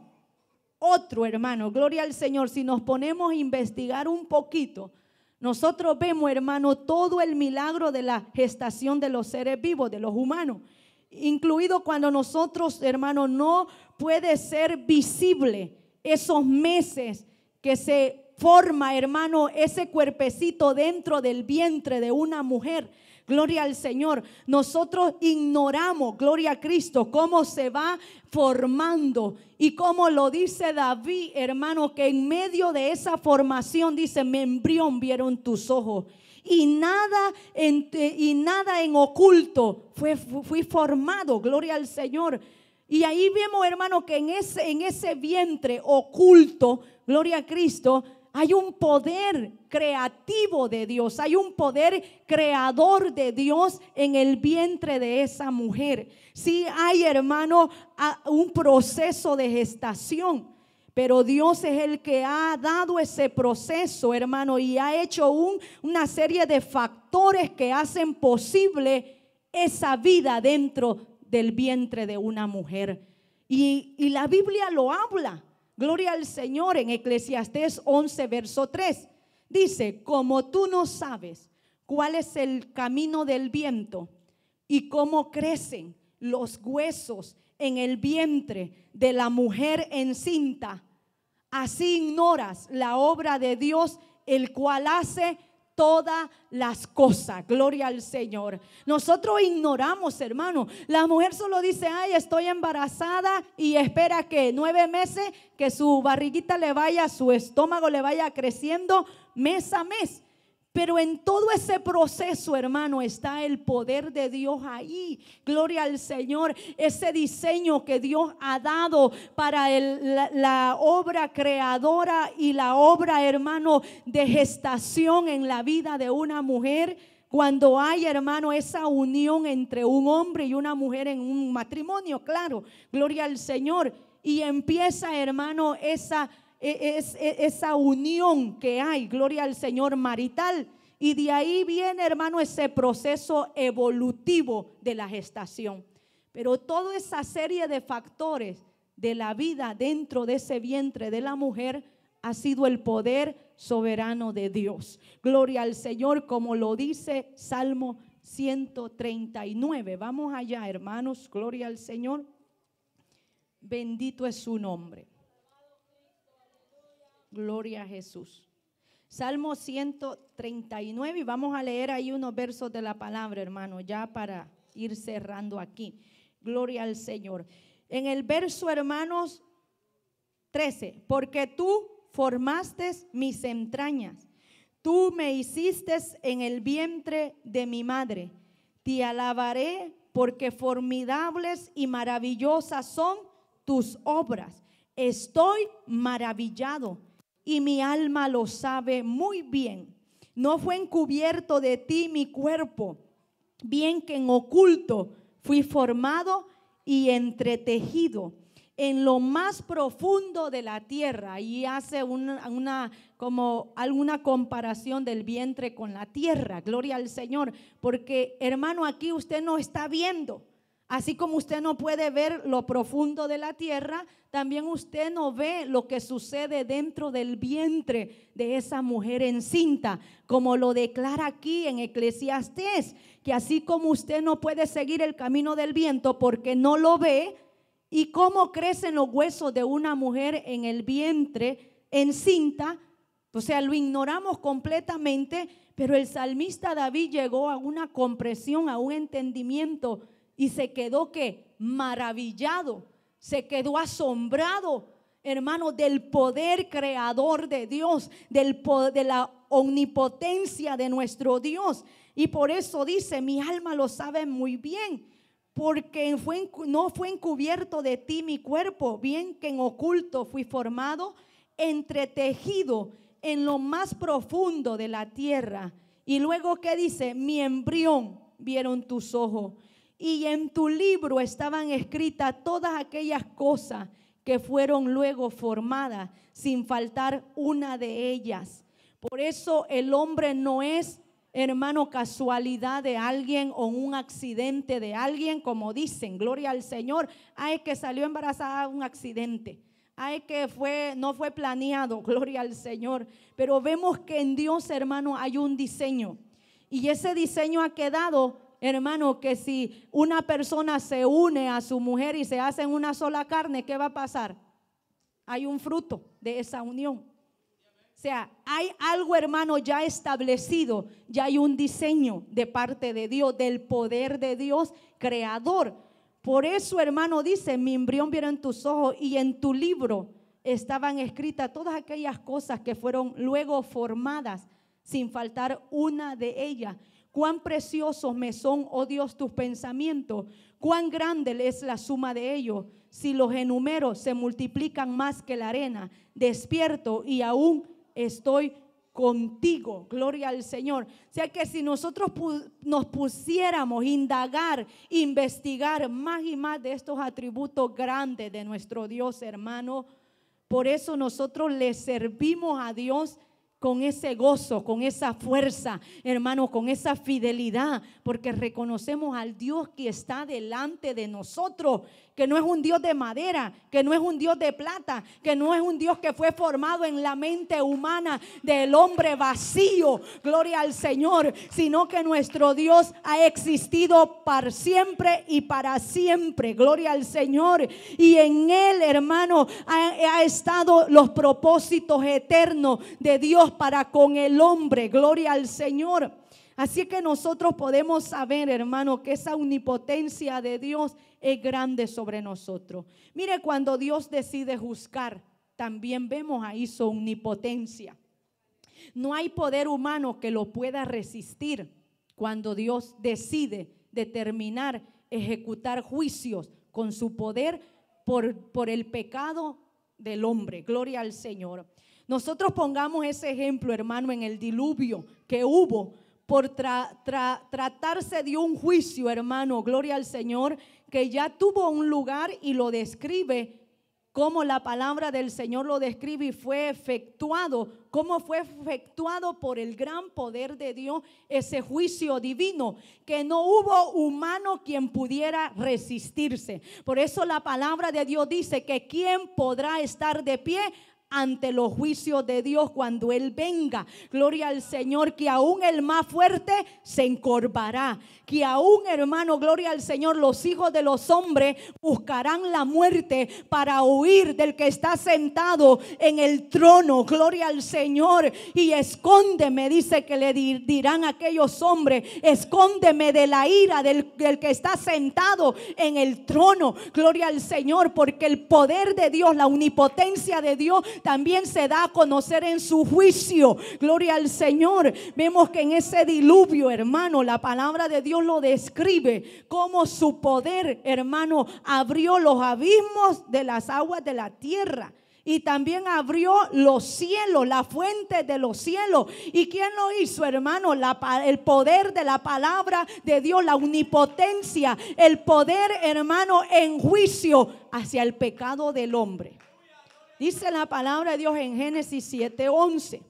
S1: Otro hermano, gloria al Señor, si nos ponemos a investigar un poquito, nosotros vemos, hermano, todo el milagro de la gestación de los seres vivos, de los humanos incluido cuando nosotros, hermanos, no puede ser visible esos meses que se forma, hermano, ese cuerpecito dentro del vientre de una mujer. Gloria al Señor. Nosotros ignoramos, gloria a Cristo, cómo se va formando y como lo dice David, hermano, que en medio de esa formación dice, mi embrión vieron tus ojos y nada en, y nada en oculto fui formado, gloria al Señor. Y ahí vemos, hermano, que en ese, en ese vientre oculto, gloria a Cristo, hay un poder creativo de Dios, hay un poder creador de Dios en el vientre de esa mujer. Sí hay, hermano, un proceso de gestación. Pero Dios es el que ha dado ese proceso, hermano, y ha hecho una serie de factores que hacen posible esa vida dentro del vientre de una mujer. Y, la Biblia lo habla. Gloria al Señor en Eclesiastés 11, verso 3. Dice, como tú no sabes cuál es el camino del viento y cómo crecen los huesos en el vientre de la mujer encinta, así ignoras la obra de Dios, el cual hace todas las cosas. Gloria al Señor. Nosotros ignoramos, hermano. La mujer solo dice, ay, estoy embarazada y espera que nueve meses que su barriguita le vaya, su estómago le vaya creciendo mes a mes. Pero en todo ese proceso, hermano, está el poder de Dios ahí. Gloria al Señor. Ese diseño que Dios ha dado para la, obra creadora y la obra, hermano, de gestación en la vida de una mujer. Cuando hay, hermano, esa unión entre un hombre y una mujer en un matrimonio, claro. Gloria al Señor. Y empieza, hermano, esa e, es, e, esa unión que hay, gloria al Señor marital. Y de ahí viene, hermano, ese proceso evolutivo de la gestación. Pero toda esa serie de factores de la vida dentro de ese vientre de la mujer ha sido el poder soberano de Dios. Gloria al Señor, como lo dice Salmo 139. Vamos allá, hermanos, gloria al Señor. Bendito es su nombre. Gloria a Jesús. Salmo 139 y vamos a leer ahí unos versos de la palabra, hermano, ya para ir cerrando aquí. Gloria al Señor. En el verso, hermanos, 13, porque tú formaste mis entrañas, tú me hiciste en el vientre de mi madre. Te alabaré porque formidables y maravillosas son tus obras. Estoy maravillado y mi alma lo sabe muy bien. No fue encubierto de ti mi cuerpo, bien que en oculto fui formado y entretejido en lo más profundo de la tierra. Y hace una, una, como alguna comparación del vientre con la tierra. Gloria al Señor. Porque hermano, aquí usted no está viendo. Así como usted no puede ver lo profundo de la tierra, también usted no ve lo que sucede dentro del vientre de esa mujer encinta, como lo declara aquí en Eclesiastés, que así como usted no puede seguir el camino del viento porque no lo ve, y cómo crecen los huesos de una mujer en el vientre encinta, o sea, lo ignoramos completamente, pero el salmista David llegó a una comprensión, a un entendimiento y se quedó que maravillado, se quedó asombrado, hermano, del poder creador de Dios, del de la omnipotencia de nuestro Dios. Y por eso dice, mi alma lo sabe muy bien, porque no fue encubierto de ti mi cuerpo, bien que en oculto fui formado, entretejido en lo más profundo de la tierra. Y luego, ¿qué dice? Mi embrión vieron tus ojos y en tu libro estaban escritas todas aquellas cosas que fueron luego formadas, sin faltar una de ellas. Por eso el hombre no es, hermano, casualidad de alguien o un accidente de alguien, como dicen, gloria al Señor. Ay, que salió embarazada un accidente. Ay, que fue, no fue planeado, gloria al Señor. Pero vemos que en Dios, hermano, hay un diseño. Y ese diseño ha quedado hermano, que si una persona se une a su mujer y se hacen una sola carne, ¿qué va a pasar? Hay un fruto de esa unión. O sea, hay algo, hermano, ya establecido, ya hay un diseño de parte de Dios, del poder de Dios creador. Por eso, hermano, dice, mi embrión vieron tus ojos y en tu libro estaban escritas todas aquellas cosas que fueron luego formadas, sin faltar una de ellas. Cuán preciosos me son, oh Dios, tus pensamientos, cuán grande es la suma de ellos. Si los enumero, se multiplican más que la arena. Despierto y aún estoy contigo. Gloria al Señor. O sea que si nosotros nos pusiéramos indagar, investigar más y más de estos atributos grandes de nuestro Dios, hermano, por eso nosotros le servimos a Dios con ese gozo, con esa fuerza, hermano, con esa fidelidad, porque reconocemos al Dios que está delante de nosotros que no es un Dios de madera, que no es un Dios de plata, que no es un Dios que fue formado en la mente humana del hombre vacío, gloria al Señor, sino que nuestro Dios ha existido para siempre y para siempre, gloria al Señor. Y en Él, hermano, ha, ha estado los propósitos eternos de Dios para con el hombre, gloria al Señor. Así que nosotros podemos saber, hermano, que esa omnipotencia de Dios es grande sobre nosotros. Mire, cuando Dios decide juzgar, también vemos ahí su omnipotencia. No hay poder humano que lo pueda resistir cuando Dios decide determinar, ejecutar juicios con su poder por, por el pecado del hombre. Gloria al Señor. Nosotros pongamos ese ejemplo, hermano, en el diluvio que hubo por tratarse de un juicio, hermano, gloria al Señor, que ya tuvo un lugar y lo describe como la palabra del Señor lo describe y fue efectuado, cómo fue efectuado por el gran poder de Dios ese juicio divino, que no hubo humano quien pudiera resistirse. Por eso la palabra de Dios dice que quién podrá estar de pie ante los juicios de Dios cuando Él venga. Gloria al Señor, que aún el más fuerte se encorvará. Que aún, hermano, gloria al Señor, los hijos de los hombres buscarán la muerte para huir del que está sentado en el trono. Gloria al Señor. Y escóndeme, dice que le dirán aquellos hombres, escóndeme de la ira del, del que está sentado en el trono. Gloria al Señor, porque el poder de Dios, la omnipotencia de Dios también se da a conocer en su juicio. Gloria al Señor. Vemos que en ese diluvio, hermano, la palabra de Dios lo describe como su poder, hermano, abrió los abismos de las aguas de la tierra. Y también abrió los cielos, la fuente de los cielos. ¿Y quién lo hizo, hermano? el poder de la palabra de Dios, la omnipotencia, el poder, hermano, en juicio hacia el pecado del hombre. Dice la palabra de Dios en Génesis 7:11.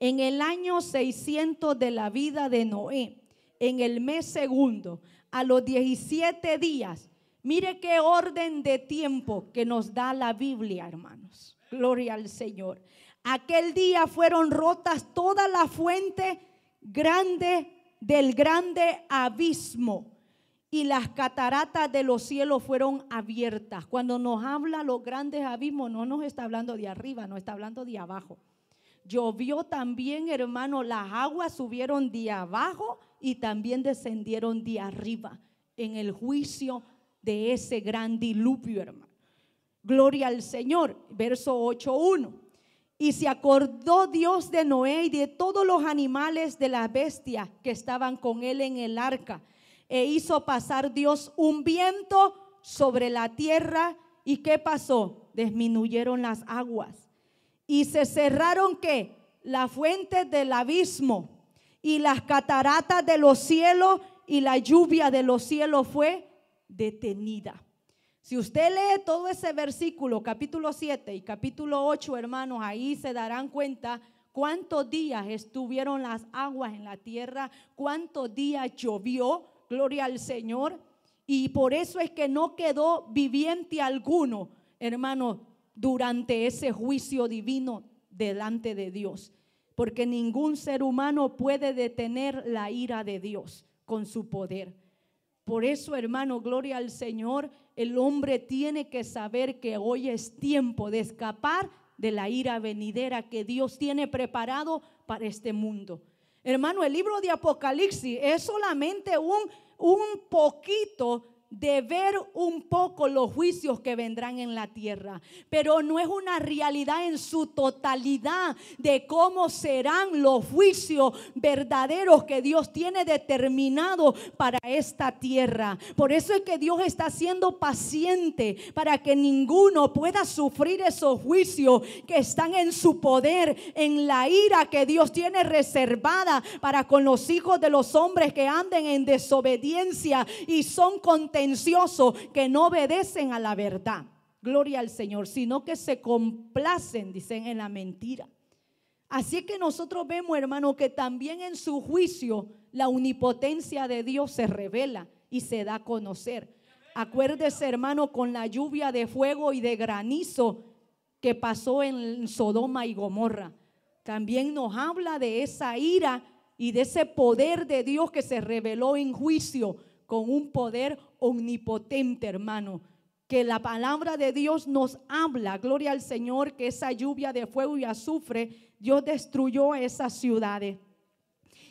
S1: En el año 600 de la vida de Noé, en el mes segundo, a los 17 días, mire qué orden de tiempo que nos da la Biblia, hermanos. Gloria al Señor. Aquel día fueron rotas todas las fuentes grandes del grande abismo y las cataratas de los cielos fueron abiertas. Cuando nos habla los grandes abismos, no nos está hablando de arriba, no está hablando de abajo. Llovió también, hermano, las aguas subieron de abajo y también descendieron de arriba en el juicio de ese gran diluvio, hermano. Gloria al Señor, verso 8.1. Y se acordó Dios de Noé y de todos los animales de las bestias que estaban con él en el arca e hizo pasar Dios un viento sobre la tierra. ¿Y qué pasó? Disminuyeron las aguas. Y se cerraron qué? Las fuentes del abismo y las cataratas de los cielos y la lluvia de los cielos fue detenida. Si usted lee todo ese versículo, capítulo 7 y capítulo 8, hermanos, ahí se darán cuenta cuántos días estuvieron las aguas en la tierra, cuántos días llovió, Gloria al Señor. Y por eso es que no quedó viviente alguno, hermano, durante ese juicio divino delante de Dios. Porque ningún ser humano puede detener la ira de Dios con su poder. Por eso, hermano, gloria al Señor, el hombre tiene que saber que hoy es tiempo de escapar de la ira venidera que Dios tiene preparado para este mundo. Hermano, el libro de Apocalipsis es solamente un, un poquito de ver un poco los juicios que vendrán en la tierra, pero no es una realidad en su totalidad de cómo serán los juicios verdaderos que Dios tiene determinado para esta tierra. Por eso es que Dios está siendo paciente para que ninguno pueda sufrir esos juicios que están en su poder, en la ira que Dios tiene reservada para con los hijos de los hombres que anden en desobediencia y son contentos que no obedecen a la verdad. Gloria al Señor, sino que se complacen, dicen, en la mentira. Así que nosotros vemos, hermano, que también en su juicio la omnipotencia de Dios se revela y se da a conocer. Acuérdese, hermano, con la lluvia de fuego y de granizo que pasó en Sodoma y Gomorra. También nos habla de esa ira y de ese poder de Dios que se reveló en juicio con un poder omnipotente, hermano. Que la palabra de Dios nos habla, gloria al Señor, que esa lluvia de fuego y azufre, Dios destruyó esas ciudades.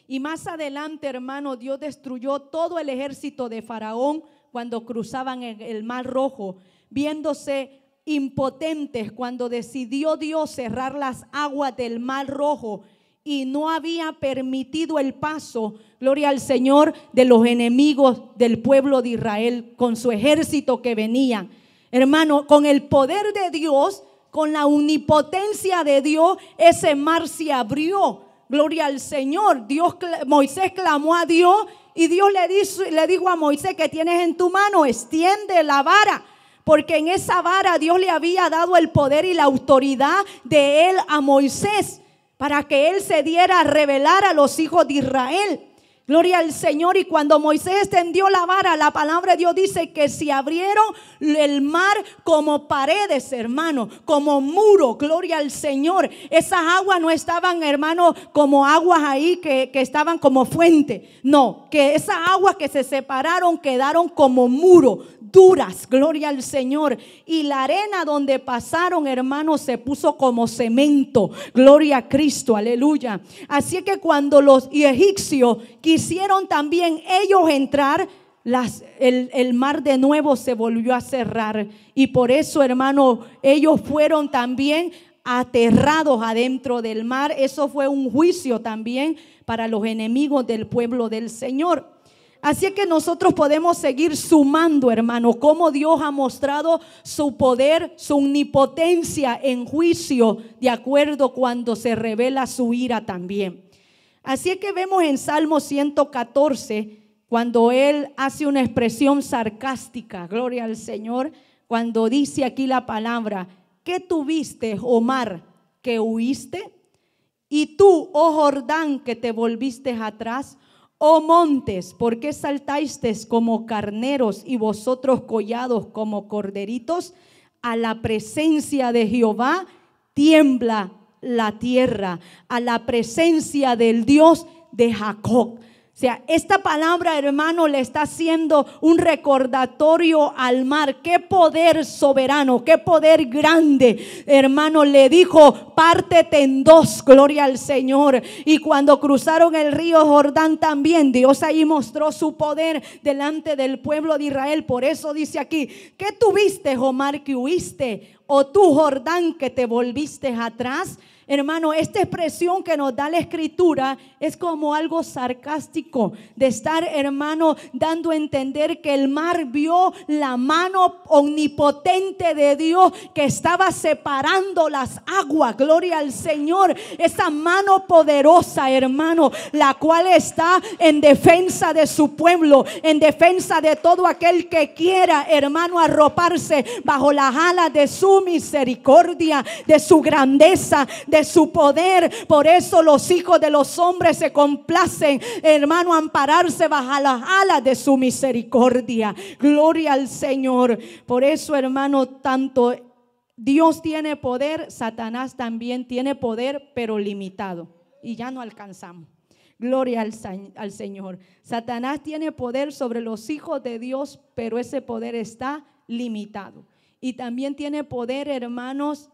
S1: Y más adelante, hermano, Dios destruyó todo el ejército de Faraón cuando cruzaban el mar rojo, viéndose impotentes cuando decidió Dios cerrar las aguas del mar rojo y no había permitido el paso, gloria al Señor, de los enemigos del pueblo de Israel con su ejército que venían. Hermano, con el poder de Dios, con la omnipotencia de Dios, ese mar se abrió. Gloria al Señor. Dios, Moisés clamó a Dios y Dios le, dijo, le dijo a Moisés que tienes en tu mano, extiende la vara porque en esa vara Dios le había dado el poder y la autoridad de él a Moisés para que él se diera a revelar a los hijos de Israel. Gloria al Señor. Y cuando Moisés extendió la vara, la palabra de Dios dice que se abrieron el mar como paredes, hermano, como muro. Gloria al Señor. Esas aguas no estaban, hermano, como aguas ahí que, que estaban como fuente. No, que esas aguas que se separaron quedaron como muro duras, gloria al Señor. Y la arena donde pasaron, hermanos, se puso como cemento, gloria a Cristo, aleluya. Así que cuando los egipcios quisieron también ellos entrar, las, el, el, mar de nuevo se volvió a cerrar. Y por eso, hermano, ellos fueron también aterrados adentro del mar. Eso fue un juicio también para los enemigos del pueblo del Señor. Así que nosotros podemos seguir sumando, hermano, cómo Dios ha mostrado su poder, su omnipotencia en juicio, de acuerdo cuando se revela su ira también. Así que vemos en Salmo 114, cuando él hace una expresión sarcástica, gloria al Señor, cuando dice aquí la palabra, ¿qué tuviste, Omar, que huiste? Y tú, oh Jordán, que te volviste atrás. Oh montes, ¿por qué saltasteis como carneros y vosotros collados como corderitos? A la presencia de Jehová tiembla la tierra, a la presencia del Dios de Jacob. O sea, esta palabra, hermano, le está haciendo un recordatorio al mar. Qué poder soberano, qué poder grande. Hermano, le dijo, pártete en dos, gloria al Señor. Y cuando cruzaron el río Jordán también, Dios ahí mostró su poder delante del pueblo de Israel. Por eso dice aquí, ¿qué tuviste, Omar, que huiste? ¿O tú, Jordán, que te volviste atrás? Hermano, esta expresión que nos da la escritura es como algo sarcástico de estar, hermano, dando a entender que el mar vio la mano omnipotente de Dios que estaba separando las aguas. Gloria al Señor. Esa mano poderosa, hermano, la cual está en defensa de su pueblo, en defensa de todo aquel que quiera, hermano, arroparse bajo las alas de su misericordia, de su grandeza, de su poder. Por eso los hijos de los hombres se complacen, hermano, ampararse bajo las alas de su misericordia. Gloria al Señor. Por eso, hermano, tanto Dios tiene poder, Satanás también tiene poder, pero limitado. Y ya no alcanzamos. Gloria al, al, Señor. Satanás tiene poder sobre los hijos de Dios, pero ese poder está limitado. Y también tiene poder, hermanos,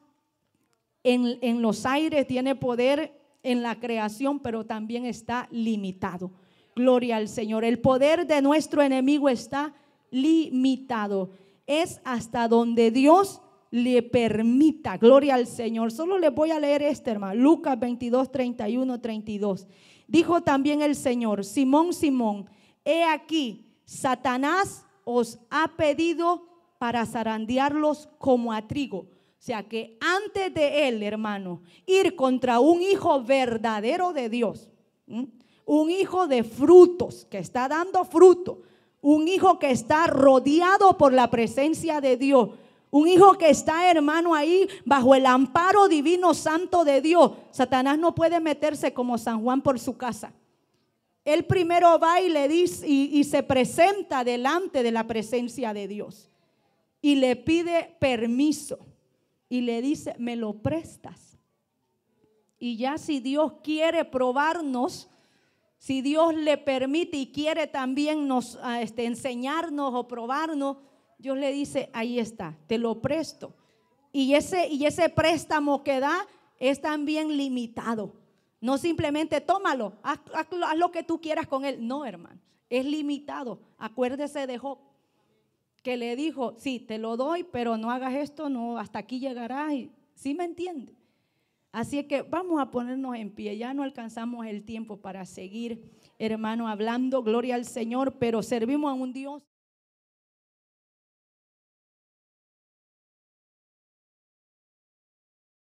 S1: en, los aires, tiene poder en la creación, pero también está limitado. Gloria al Señor. El poder de nuestro enemigo está limitado. Es hasta donde Dios le permita. Gloria al Señor. Solo les voy a leer este, hermano. Lucas 22, 31, 32. Dijo también el Señor, Simón, Simón, he aquí, Satanás os ha pedido para zarandearlos como a trigo. Sea que antes de él, hermano, ir contra un hijo verdadero de Dios, un hijo de frutos, que está dando fruto, un hijo que está rodeado por la presencia de Dios, un hijo que está, hermano, ahí bajo el amparo divino santo de Dios. Satanás no puede meterse como San Juan por su casa. Él primero va y le dice y, y se presenta delante de la presencia de Dios y le pide permiso y le dice, me lo prestas. Y ya si Dios quiere probarnos, si Dios le permite y quiere también nos, ah, este, enseñarnos o probarnos, Dios le dice, ahí está, te lo presto. Y ese, y ese préstamo que da es también limitado. No simplemente tómalo, haz, lo que tú quieras con él. No, hermano, es limitado. Acuérdese de que le dijo, sí, te lo doy, pero no hagas esto, no, hasta aquí llegarás. ¿Sí me entiende? Así que vamos a ponernos en pie, ya no alcanzamos el tiempo para seguir, hermano, hablando, gloria al Señor, pero servimos a un Dios.